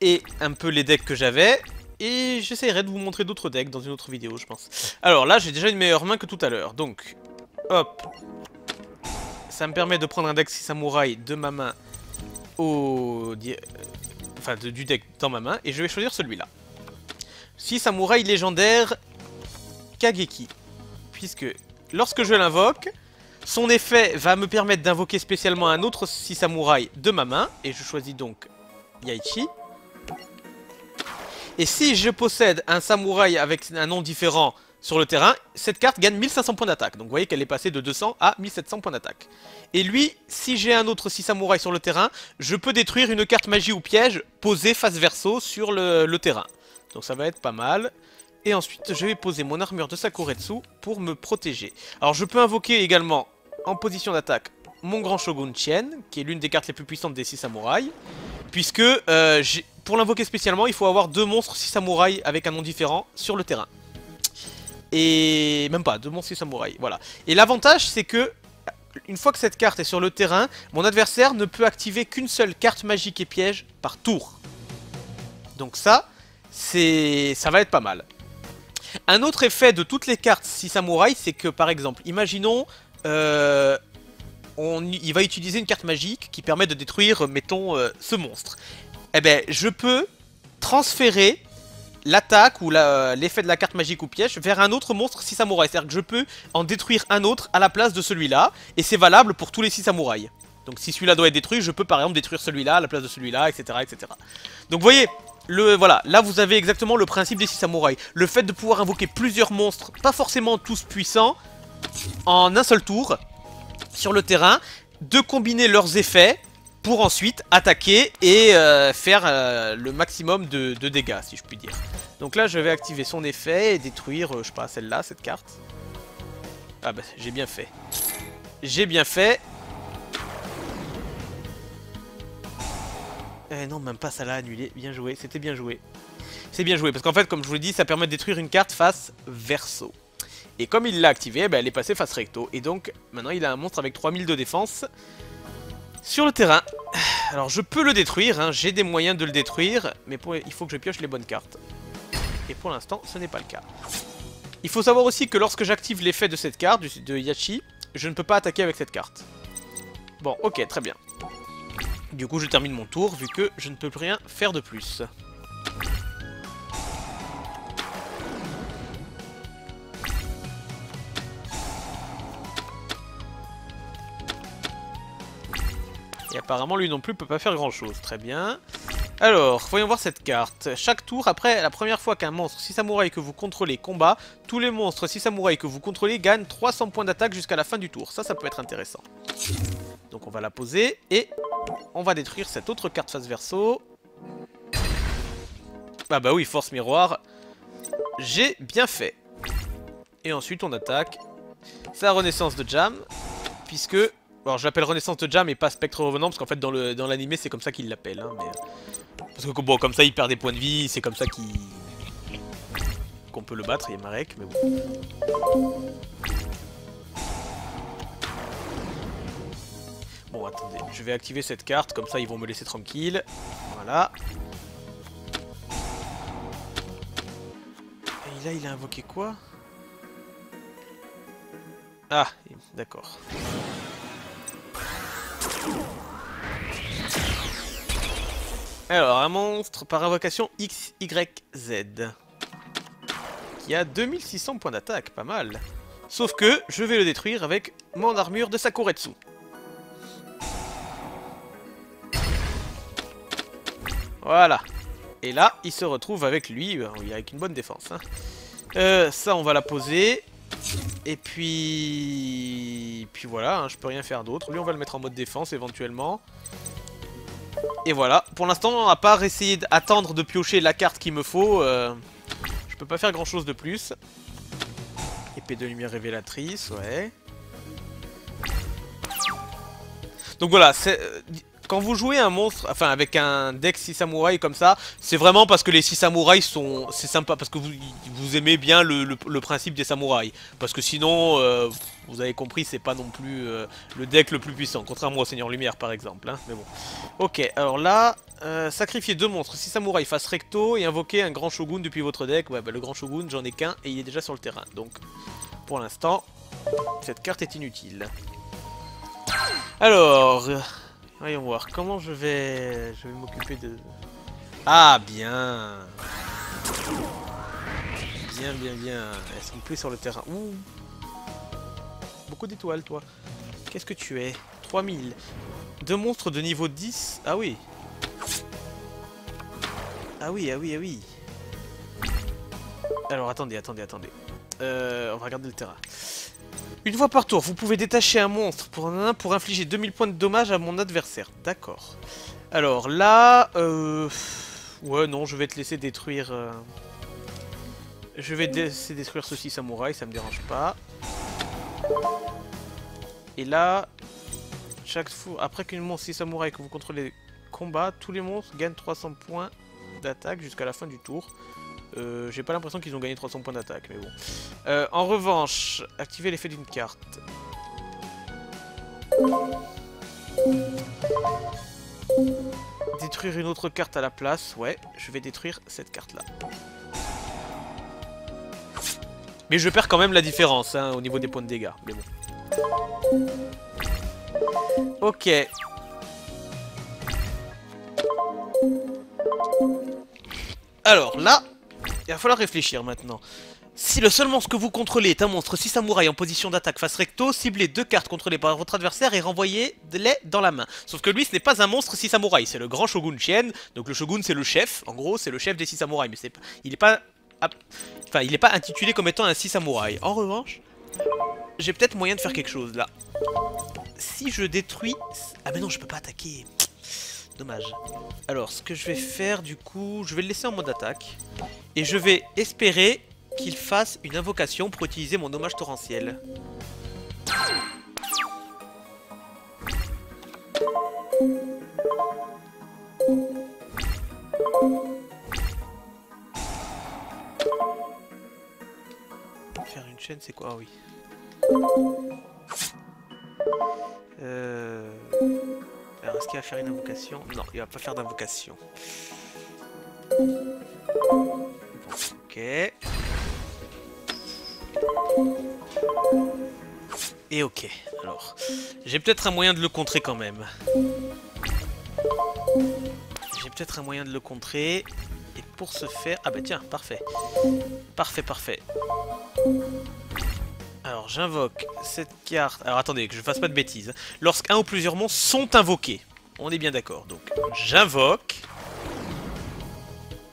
et un peu les decks que j'avais. Et j'essaierai de vous montrer d'autres decks dans une autre vidéo, je pense. Alors là, j'ai déjà une meilleure main que tout à l'heure. Donc, hop. Ça me permet de prendre un deck 6 samouraï de ma main au enfin du deck dans ma main, et je vais choisir celui-là. 6 samouraï légendaire Kageki. Puisque lorsque je l'invoque, son effet va me permettre d'invoquer spécialement un autre 6 samouraï de ma main, et je choisis donc Yaichi. Et si je possède un samouraï avec un nom différent sur le terrain, cette carte gagne 1500 points d'attaque. Donc vous voyez qu'elle est passée de 200 à 1700 points d'attaque. Et lui, si j'ai un autre 6 samouraï sur le terrain, je peux détruire une carte magie ou piège posée face verso sur le, terrain. Donc ça va être pas mal. Et ensuite, je vais poser mon armure de Sakuretsu pour me protéger. Alors je peux invoquer également, en position d'attaque, mon grand Shogun Chien, qui est l'une des cartes les plus puissantes des 6 samouraïs. Puisque, euh, pour l'invoquer spécialement, il faut avoir deux monstres 6 samouraïs avec un nom différent sur le terrain. Et même pas, de mon 6 samouraï, voilà. Et l'avantage, c'est que, une fois que cette carte est sur le terrain, mon adversaire ne peut activer qu'une seule carte magique et piège par tour. Donc ça, c'est, ça va être pas mal. Un autre effet de toutes les cartes 6 samouraï, c'est que, par exemple, imaginons... Euh, il va utiliser une carte magique qui permet de détruire, mettons, euh, ce monstre. Eh ben, je peux transférer l'attaque ou l'effet de la carte magique ou piège vers un autre monstre 6 samouraïs. C'est-à-dire que je peux en détruire un autre à la place de celui-là, et c'est valable pour tous les 6 samouraïs. Donc si celui-là doit être détruit, je peux par exemple détruire celui-là à la place de celui-là, etc., etc. Donc vous voyez, le, voilà, là vous avez exactement le principe des 6 samouraïs. Le fait de pouvoir invoquer plusieurs monstres, pas forcément tous puissants, en un seul tour, sur le terrain, de combiner leurs effets, pour ensuite attaquer et euh, faire euh, le maximum de, dégâts, si je puis dire. Donc là, je vais activer son effet et détruire, euh, je sais pas, celle-là, cette carte. Ah bah, j'ai bien fait. J'ai bien fait. Eh non, même pas ça l'a annulé. Bien joué, c'était bien joué. C'est bien joué, parce qu'en fait, comme je vous l'ai dit, ça permet de détruire une carte face verso. Et comme il l'a activé, eh ben, elle est passée face recto. Et donc, maintenant, il a un monstre avec 3000 de défense. Sur le terrain, alors je peux le détruire, hein, j'ai des moyens de le détruire, mais il faut que je pioche les bonnes cartes. Et pour l'instant, ce n'est pas le cas. Il faut savoir aussi que lorsque j'active l'effet de cette carte, de Yachi, je ne peux pas attaquer avec cette carte. Bon, ok, très bien. Du coup, je termine mon tour, vu que je ne peux rien faire de plus. Apparemment, lui non plus peut pas faire grand-chose. Très bien. Alors, voyons voir cette carte. Chaque tour, après la première fois qu'un monstre 6 samouraïs que vous contrôlez combat, tous les monstres 6 samouraïs que vous contrôlez gagnent 300 points d'attaque jusqu'à la fin du tour. Ça, ça peut être intéressant. Donc on va la poser et on va détruire cette autre carte face verso. Ah bah oui, force miroir. J'ai bien fait. Et ensuite on attaque. La renaissance de Jam. Puisque... Alors je l'appelle renaissance de Jam et pas spectre revenant parce qu'en fait dans l'anime dans c'est comme ça qu'il l'appelle. Hein, mais... Parce que bon, comme ça il perd des points de vie, c'est comme ça qu'il... Qu'on peut le battre, il y a Marek, mais bon. Bon, attendez, je vais activer cette carte, comme ça ils vont me laisser tranquille. Voilà. Et là, il a invoqué quoi? Ah, d'accord. Alors, un monstre par invocation XYZ. Qui a 2600 points d'attaque, pas mal. Sauf que je vais le détruire avec mon armure de Sakuretsu. Voilà. Et là, il se retrouve avec lui, euh, avec une bonne défense. Hein. Euh, ça, on va la poser. Et puis... Puis voilà, hein, je peux rien faire d'autre. Lui, on va le mettre en mode défense, éventuellement. Et voilà. Pour l'instant, va pas essayer d'attendre de piocher la carte qu'il me faut. Euh, je peux pas faire grand-chose de plus. Épée de lumière révélatrice, ouais. Donc voilà, c'est quand vous jouez un monstre, enfin avec un deck 6 samouraïs comme ça, c'est vraiment parce que les 6 samouraïs sont... C'est sympa, parce que vous, vous aimez bien le, principe des samouraïs. Parce que sinon, euh, vous avez compris, c'est pas non plus euh, le deck le plus puissant, contrairement au Seigneur Lumière par exemple. Hein, mais bon. Ok, alors là, euh, sacrifier deux monstres, 6 samouraïs face recto et invoquer un grand shogun depuis votre deck. Ouais, bah, le grand shogun, j'en ai qu'un et il est déjà sur le terrain. Donc, pour l'instant, cette carte est inutile. Alors, Voyons voir, comment je vais, je vais m'occuper de... Ah, bien Bien, bien, bien. Elles sont plus sur le terrain? Ouh D'étoiles, toi. Qu'est-ce que tu es? 3000. Deux monstres de niveau 10 Ah oui. Ah oui, ah oui, ah oui. Alors, attendez, attendez, attendez. Euh, on va regarder le terrain. Une fois par tour, vous pouvez détacher un monstre pour, un, pour infliger 2000 points de dommage à mon adversaire. D'accord. Alors là... Euh... Ouais, non, je vais te laisser détruire... Euh, je vais te laisser détruire ceci samouraï, ça me dérange pas. Et là... Chaque fois... Après qu'une monstre 6 samouraï que vous contrôlez combat, tous les monstres gagnent 300 points d'attaque jusqu'à la fin du tour. Euh, J'ai pas l'impression qu'ils ont gagné 300 points d'attaque, mais bon. Euh, en revanche, activer l'effet d'une carte. Détruire une autre carte à la place. Ouais, je vais détruire cette carte-là. Mais je perds quand même la différence hein, au niveau des points de dégâts. Mais bon. Ok. Alors là, il va falloir réfléchir maintenant. Si le seul monstre que vous contrôlez est un monstre 6 samouraïs en position d'attaque face recto, ciblez deux cartes contrôlées par votre adversaire et renvoyez-les dans la main. Sauf que lui, ce n'est pas un monstre 6 samouraïs, c'est le grand shogun Chien. Donc le shogun, c'est le chef. En gros, c'est le chef des 6 samouraïs. Mais c'est il n'est pas... Enfin, il n'est pas intitulé comme étant un 6 samouraïs. En revanche, j'ai peut-être moyen de faire quelque chose, là. Si je détruis... Ah mais non, je peux pas attaquer. Dommage. Alors, ce que je vais faire, du coup, je vais le laisser en mode attaque. Et je vais espérer qu'il fasse une invocation pour utiliser mon hommage torrentiel. Une chaîne, c'est quoi Ah oui. Euh... Alors, est-ce qu'il va faire une invocation? Non, il va pas faire d'invocation. ok. Et ok, alors. J'ai peut-être un moyen de le contrer quand même. J'ai peut-être un moyen de le contrer. Et pour ce faire... Ah bah tiens, parfait. Parfait, parfait. Alors, j'invoque cette carte. Alors, attendez, que je fasse pas de bêtises. Lorsqu'un ou plusieurs monstres sont invoqués. on est bien d'accord. Donc, j'invoque.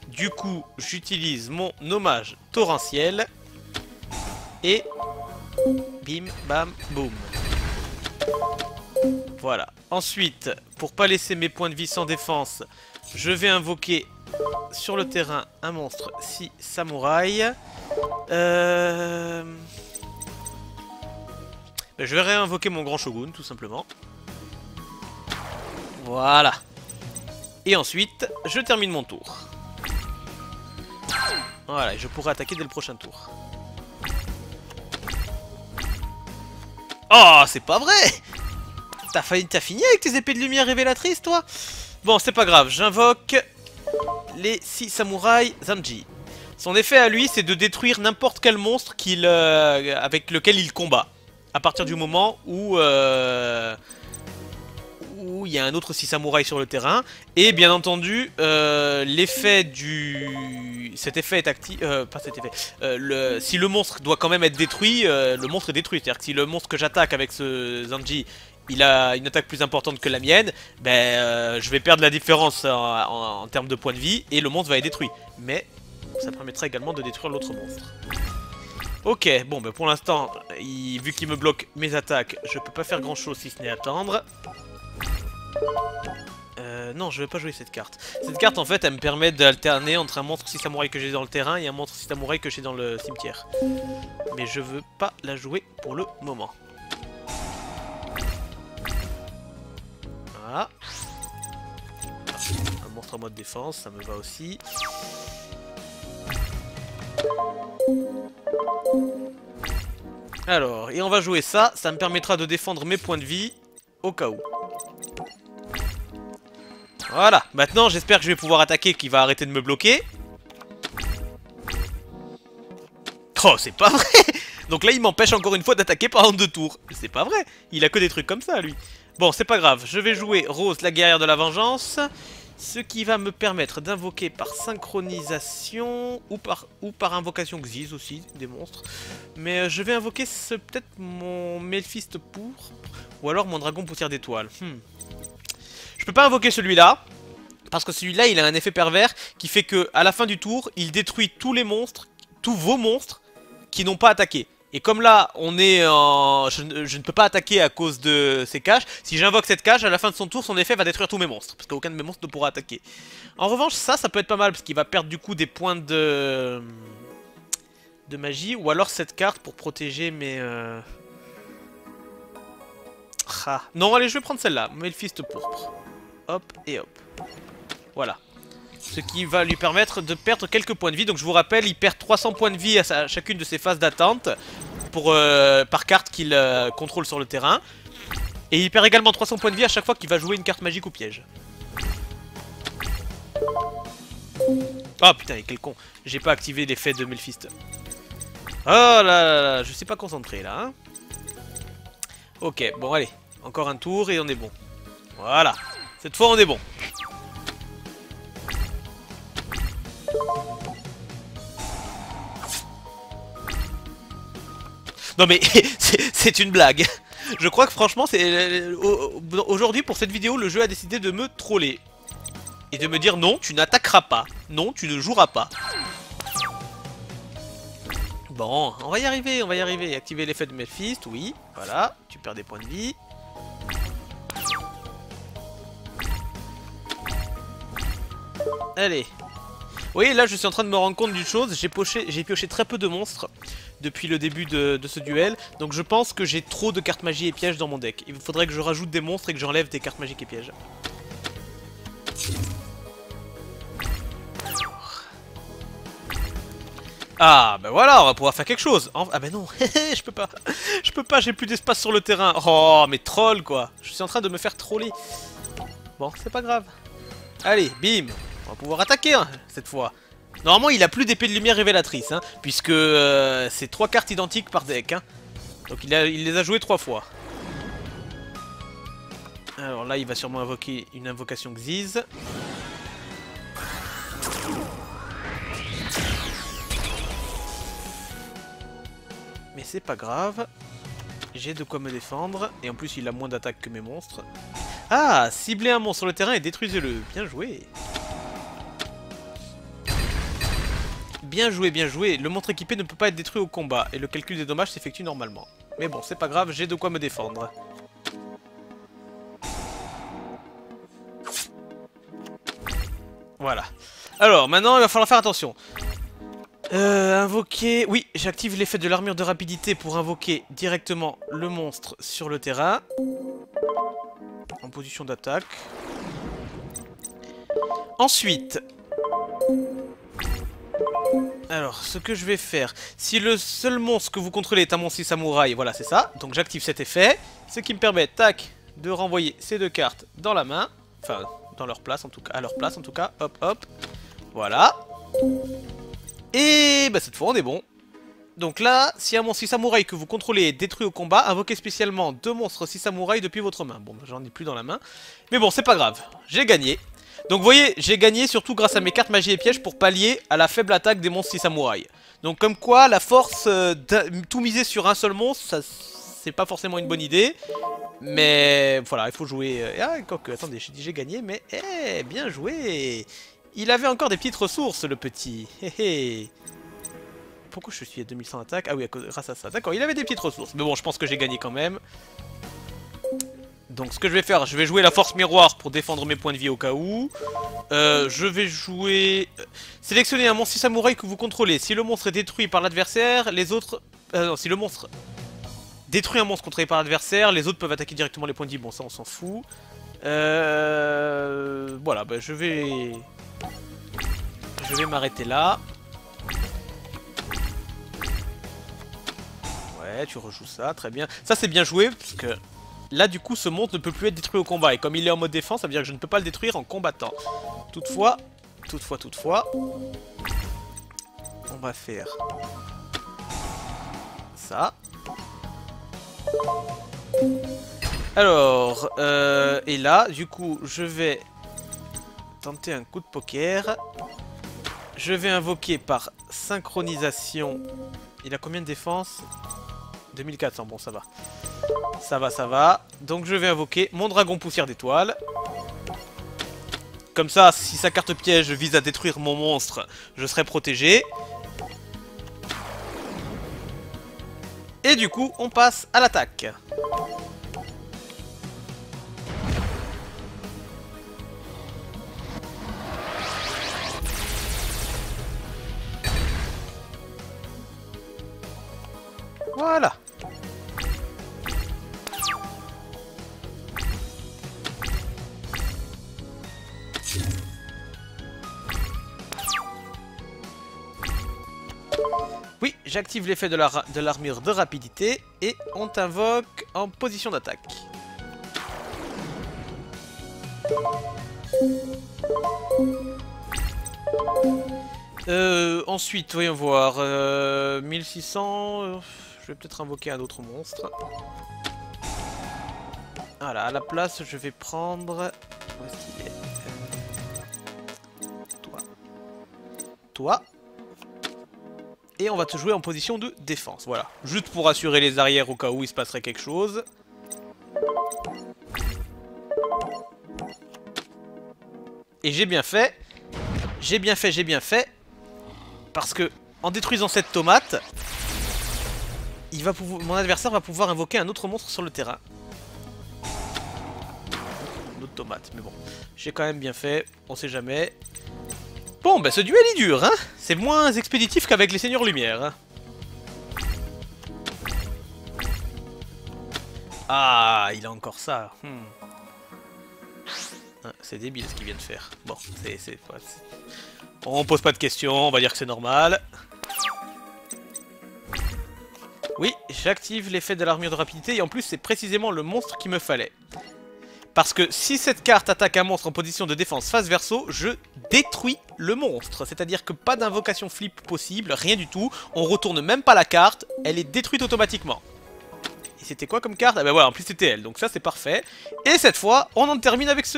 Du coup, j'utilise mon hommage torrentiel. Et... Bim, bam, boum. Voilà. Ensuite, pour pas laisser mes points de vie sans défense, je vais invoquer sur le terrain un monstre 6 samouraï. Euh... Ben, je vais réinvoquer mon grand shogun, tout simplement. Voilà. Et ensuite, je termine mon tour. Voilà, je pourrai attaquer dès le prochain tour. Oh, c'est pas vrai T'as fini avec tes épées de lumière révélatrices, toi? Bon, c'est pas grave, j'invoque les 6 samouraïs Zanji. Son effet à lui, c'est de détruire n'importe quel monstre qu'il, euh, avec lequel il combat. À partir du moment où... Euh, il y a un autre 6 samouraïs sur le terrain. Et bien entendu, euh, l'effet du... Cet effet est actif... pas cet effet. Si le monstre doit quand même être détruit, le monstre est détruit. C'est-à-dire que si le monstre que j'attaque avec ce Zanji il a une attaque plus importante que la mienne, ben euh, je vais perdre la différence en, termes de points de vie et le monstre va être détruit. Mais ça permettra également de détruire l'autre monstre. Ok, bon ben pour l'instant, vu qu'il me bloque mes attaques, je peux pas faire grand chose si ce n'est attendre. Euh, non, je vais pas jouer cette carte. Cette carte, en fait, elle me permet d'alterner entre un monstre 6 samouraï que j'ai dans le terrain et un monstre 6 samouraï que j'ai dans le cimetière. Mais je veux pas la jouer pour le moment. Un monstre en mode défense, ça me va aussi. Alors, et on va jouer ça, ça me permettra de défendre mes points de vie au cas où. Voilà, maintenant j'espère que je vais pouvoir attaquer qui va arrêter de me bloquer. Oh, c'est pas vrai Donc là, il m'empêche encore une fois d'attaquer pendant deux tours. C'est pas vrai, il a que des trucs comme ça, lui. Bon, c'est pas grave, je vais jouer Rose, la guerrière de la vengeance, ce qui va me permettre d'invoquer par synchronisation ou par, ou par invocation Xyz aussi, des monstres. Mais euh, je vais invoquer peut-être mon Melphiste pour, ou alors mon dragon poussière d'étoile. Hmm. Je peux pas invoquer celui-là, parce que celui-là, il a un effet pervers qui fait que à la fin du tour, il détruit tous les monstres, tous vos monstres, qui n'ont pas attaqué. Et comme là, on est en... Je, ne peux pas attaquer à cause de ces caches. Si j'invoque cette cache, à la fin de son tour, son effet va détruire tous mes monstres. Parce qu'aucun de mes monstres ne pourra attaquer. En revanche, ça, ça peut être pas mal. Parce qu'il va perdre du coup des points de... De magie. Ou alors cette carte pour protéger mes... Euh... Ah. Non, allez, je vais prendre celle-là. Melphiste pourpre. Hop et hop. Voilà ce qui va lui permettre de perdre quelques points de vie. Donc je vous rappelle, il perd 300 points de vie à, chacune de ses phases d'attente euh, par carte qu'il euh, contrôle sur le terrain. Et il perd également 300 points de vie à chaque fois qu'il va jouer une carte magique ou piège. Oh putain, quel con J'ai pas activé l'effet de Melphiste. Oh là là là, je suis pas concentré là. Hein. ok, bon allez, encore un tour et on est bon. Voilà, cette fois on est bon. Non mais, c'est une blague. Je crois que franchement, c'est aujourd'hui pour cette vidéo, le jeu a décidé de me troller. Et de me dire non, tu n'attaqueras pas. Non, tu ne joueras pas. Bon, on va y arriver, on va y arriver. Activer l'effet de Melphist, oui. Voilà, tu perds des points de vie. Allez, oui, là je suis en train de me rendre compte d'une chose, j'ai pioché, pioché très peu de monstres depuis le début de, ce duel, donc je pense que j'ai trop de cartes magie et pièges dans mon deck. Il faudrait que je rajoute des monstres et que j'enlève des cartes magiques et pièges. Ah, ben voilà, on va pouvoir faire quelque chose. Ah ben non, je peux pas. Je peux pas, j'ai plus d'espace sur le terrain. Oh, mais troll quoi. Je suis en train de me faire troller. Bon, c'est pas grave. Allez, bim on va pouvoir attaquer hein, cette fois. Normalement, il a plus d'épée de lumière révélatrice, hein, puisque euh, c'est trois cartes identiques par deck. Hein. Donc il, il les a jouées trois fois. Alors là, il va sûrement invoquer une invocation Xiz. Mais c'est pas grave. J'ai de quoi me défendre. Et en plus, il a moins d'attaque que mes monstres. Ah, ciblez un monstre sur le terrain et détruisez-le. Bien joué. Bien joué, bien joué. Le monstre équipé ne peut pas être détruit au combat et le calcul des dommages s'effectue normalement. Mais bon, c'est pas grave, j'ai de quoi me défendre. Voilà. Alors, maintenant, il va falloir faire attention. Euh, invoquer... Oui, j'active l'effet de l'armure de rapidité pour invoquer directement le monstre sur le terrain. En position d'attaque. Ensuite, alors, ce que je vais faire, si le seul monstre que vous contrôlez est un monstre samouraï, voilà, c'est ça. Donc j'active cet effet, ce qui me permet, tac, de renvoyer ces deux cartes dans la main. Enfin, dans leur place, en tout cas, à leur place, en tout cas. Hop, hop. Voilà. Et bah cette fois, on est bon. Donc là, si un monstre 6 samouraï que vous contrôlez est détruit au combat, invoquez spécialement deux monstres 6 samouraï depuis votre main. Bon, j'en ai plus dans la main. Mais bon, c'est pas grave. J'ai gagné. Donc vous voyez, j'ai gagné surtout grâce à mes cartes magie et pièges pour pallier à la faible attaque des monstres 6 samouraïs. Donc comme quoi, la force euh, tout miser sur un seul monstre, c'est pas forcément une bonne idée. Mais voilà, il faut jouer... Euh, ah, que, attendez, j'ai dit j'ai gagné, mais eh, bien joué Il avait encore des petites ressources, le petit. Pourquoi je suis à 2100 attaques? Ah oui, grâce à ça. D'accord, il avait des petites ressources. Mais bon, je pense que j'ai gagné quand même. Donc ce que je vais faire, je vais jouer la force miroir pour défendre mes points de vie au cas où. Euh, je vais jouer... Euh, sélectionner un monstre samouraï que vous contrôlez. Si le monstre est détruit par l'adversaire, les autres... Euh, non, si le monstre détruit un monstre contrôlé par l'adversaire, les autres peuvent attaquer directement les points de vie. Bon, ça on s'en fout. Voilà, bah, je vais... Je vais m'arrêter là. Ouais, tu rejoues ça, très bien. Ça c'est bien joué, parce que Là, du coup, ce monstre ne peut plus être détruit au combat. Et comme il est en mode défense, ça veut dire que je ne peux pas le détruire en combattant. Toutefois, toutefois, toutefois, on va faire ça. Alors, euh, et là, du coup, je vais tenter un coup de poker. Je vais invoquer par synchronisation. Il a combien de défense? 2400, bon ça va. Ça va, ça va. Donc je vais invoquer mon dragon poussière d'étoile. Comme ça, si sa carte piège vise à détruire mon monstre, je serai protégé. Et du coup, on passe à l'attaque. Voilà. J'active l'effet de l'armure de, rapidité et on t'invoque en position d'attaque. Euh, ensuite, voyons voir. 1600... Euh, je vais peut-être invoquer un autre monstre. Voilà, à la place, je vais prendre... Où est-ce qu'il est, euh, Toi. Toi et on va te jouer en position de défense, voilà. Juste pour assurer les arrières au cas où il se passerait quelque chose. Et j'ai bien fait. J'ai bien fait, j'ai bien fait. Parce que, en détruisant cette tomate, mon adversaire va pouvoir invoquer un autre monstre sur le terrain. Une autre tomate, mais bon. J'ai quand même bien fait, on sait jamais. Bon, bah ce duel est dur, hein C'est moins expéditif qu'avec les Seigneurs Lumière. Hein. ah, il a encore ça. Hmm. Ah, c'est débile ce qu'il vient de faire. Bon, c'est... On pose pas de questions, on va dire que c'est normal. Oui, j'active l'effet de l'armure de rapidité et en plus c'est précisément le monstre qu'il me fallait. Parce que si cette carte attaque un monstre en position de défense face verso, je détruis le monstre. C'est-à-dire que pas d'invocation flip possible, rien du tout. On retourne même pas la carte, elle est détruite automatiquement. Et c'était quoi comme carte? Ah bah voilà, en plus c'était elle, donc ça c'est parfait. Et cette fois, on en termine avec ce...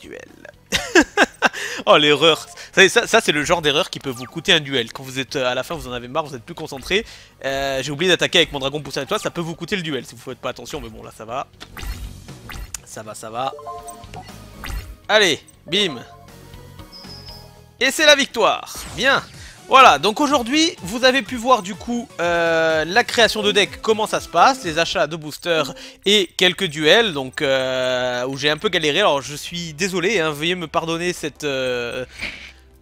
Duel. oh l'erreur ça, ça c'est le genre d'erreur qui peut vous coûter un duel. Quand vous êtes à la fin, vous en avez marre, vous êtes plus concentré. Euh, j'ai oublié d'attaquer avec mon dragon poussé à toi, ça peut vous coûter le duel si vous faites pas attention, mais bon là ça va. Ça va, ça va. Allez, bim. Et c'est la victoire. Bien. Voilà, donc aujourd'hui, vous avez pu voir du coup euh, la création de deck, comment ça se passe, les achats de boosters et quelques duels, donc euh, où j'ai un peu galéré. Alors je suis désolé, hein, veuillez me pardonner cette, euh,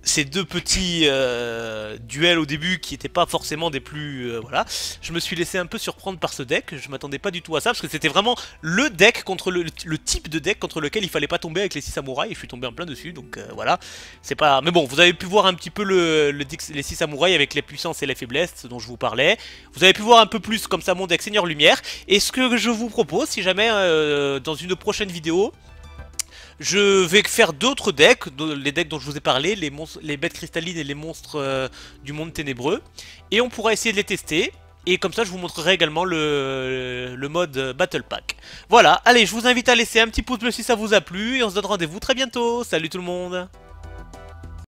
ces deux petits euh, duels au début qui n'étaient pas forcément des plus... euh, voilà. Je me suis laissé un peu surprendre par ce deck, je m'attendais pas du tout à ça, parce que c'était vraiment le deck contre le, type de deck contre lequel il fallait pas tomber avec les 6 samouraïs, et je suis tombé en plein dessus, donc euh, voilà. C'est pas... Mais bon, vous avez pu voir un petit peu le, les 6 samouraïs avec les puissances et les faiblesses dont je vous parlais. Vous avez pu voir un peu plus comme ça mon deck Seigneur Lumière, et ce que je vous propose, si jamais dans une prochaine vidéo, je vais faire d'autres decks, de- les decks dont je vous ai parlé, les, bêtes cristallines et les monstres euh, du monde ténébreux. Et on pourra essayer de les tester. Et comme ça, je vous montrerai également le, le mode Battle Pack. Voilà, allez, je vous invite à laisser un petit pouce bleu si ça vous a plu. Et on se donne rendez-vous très bientôt. Salut tout le monde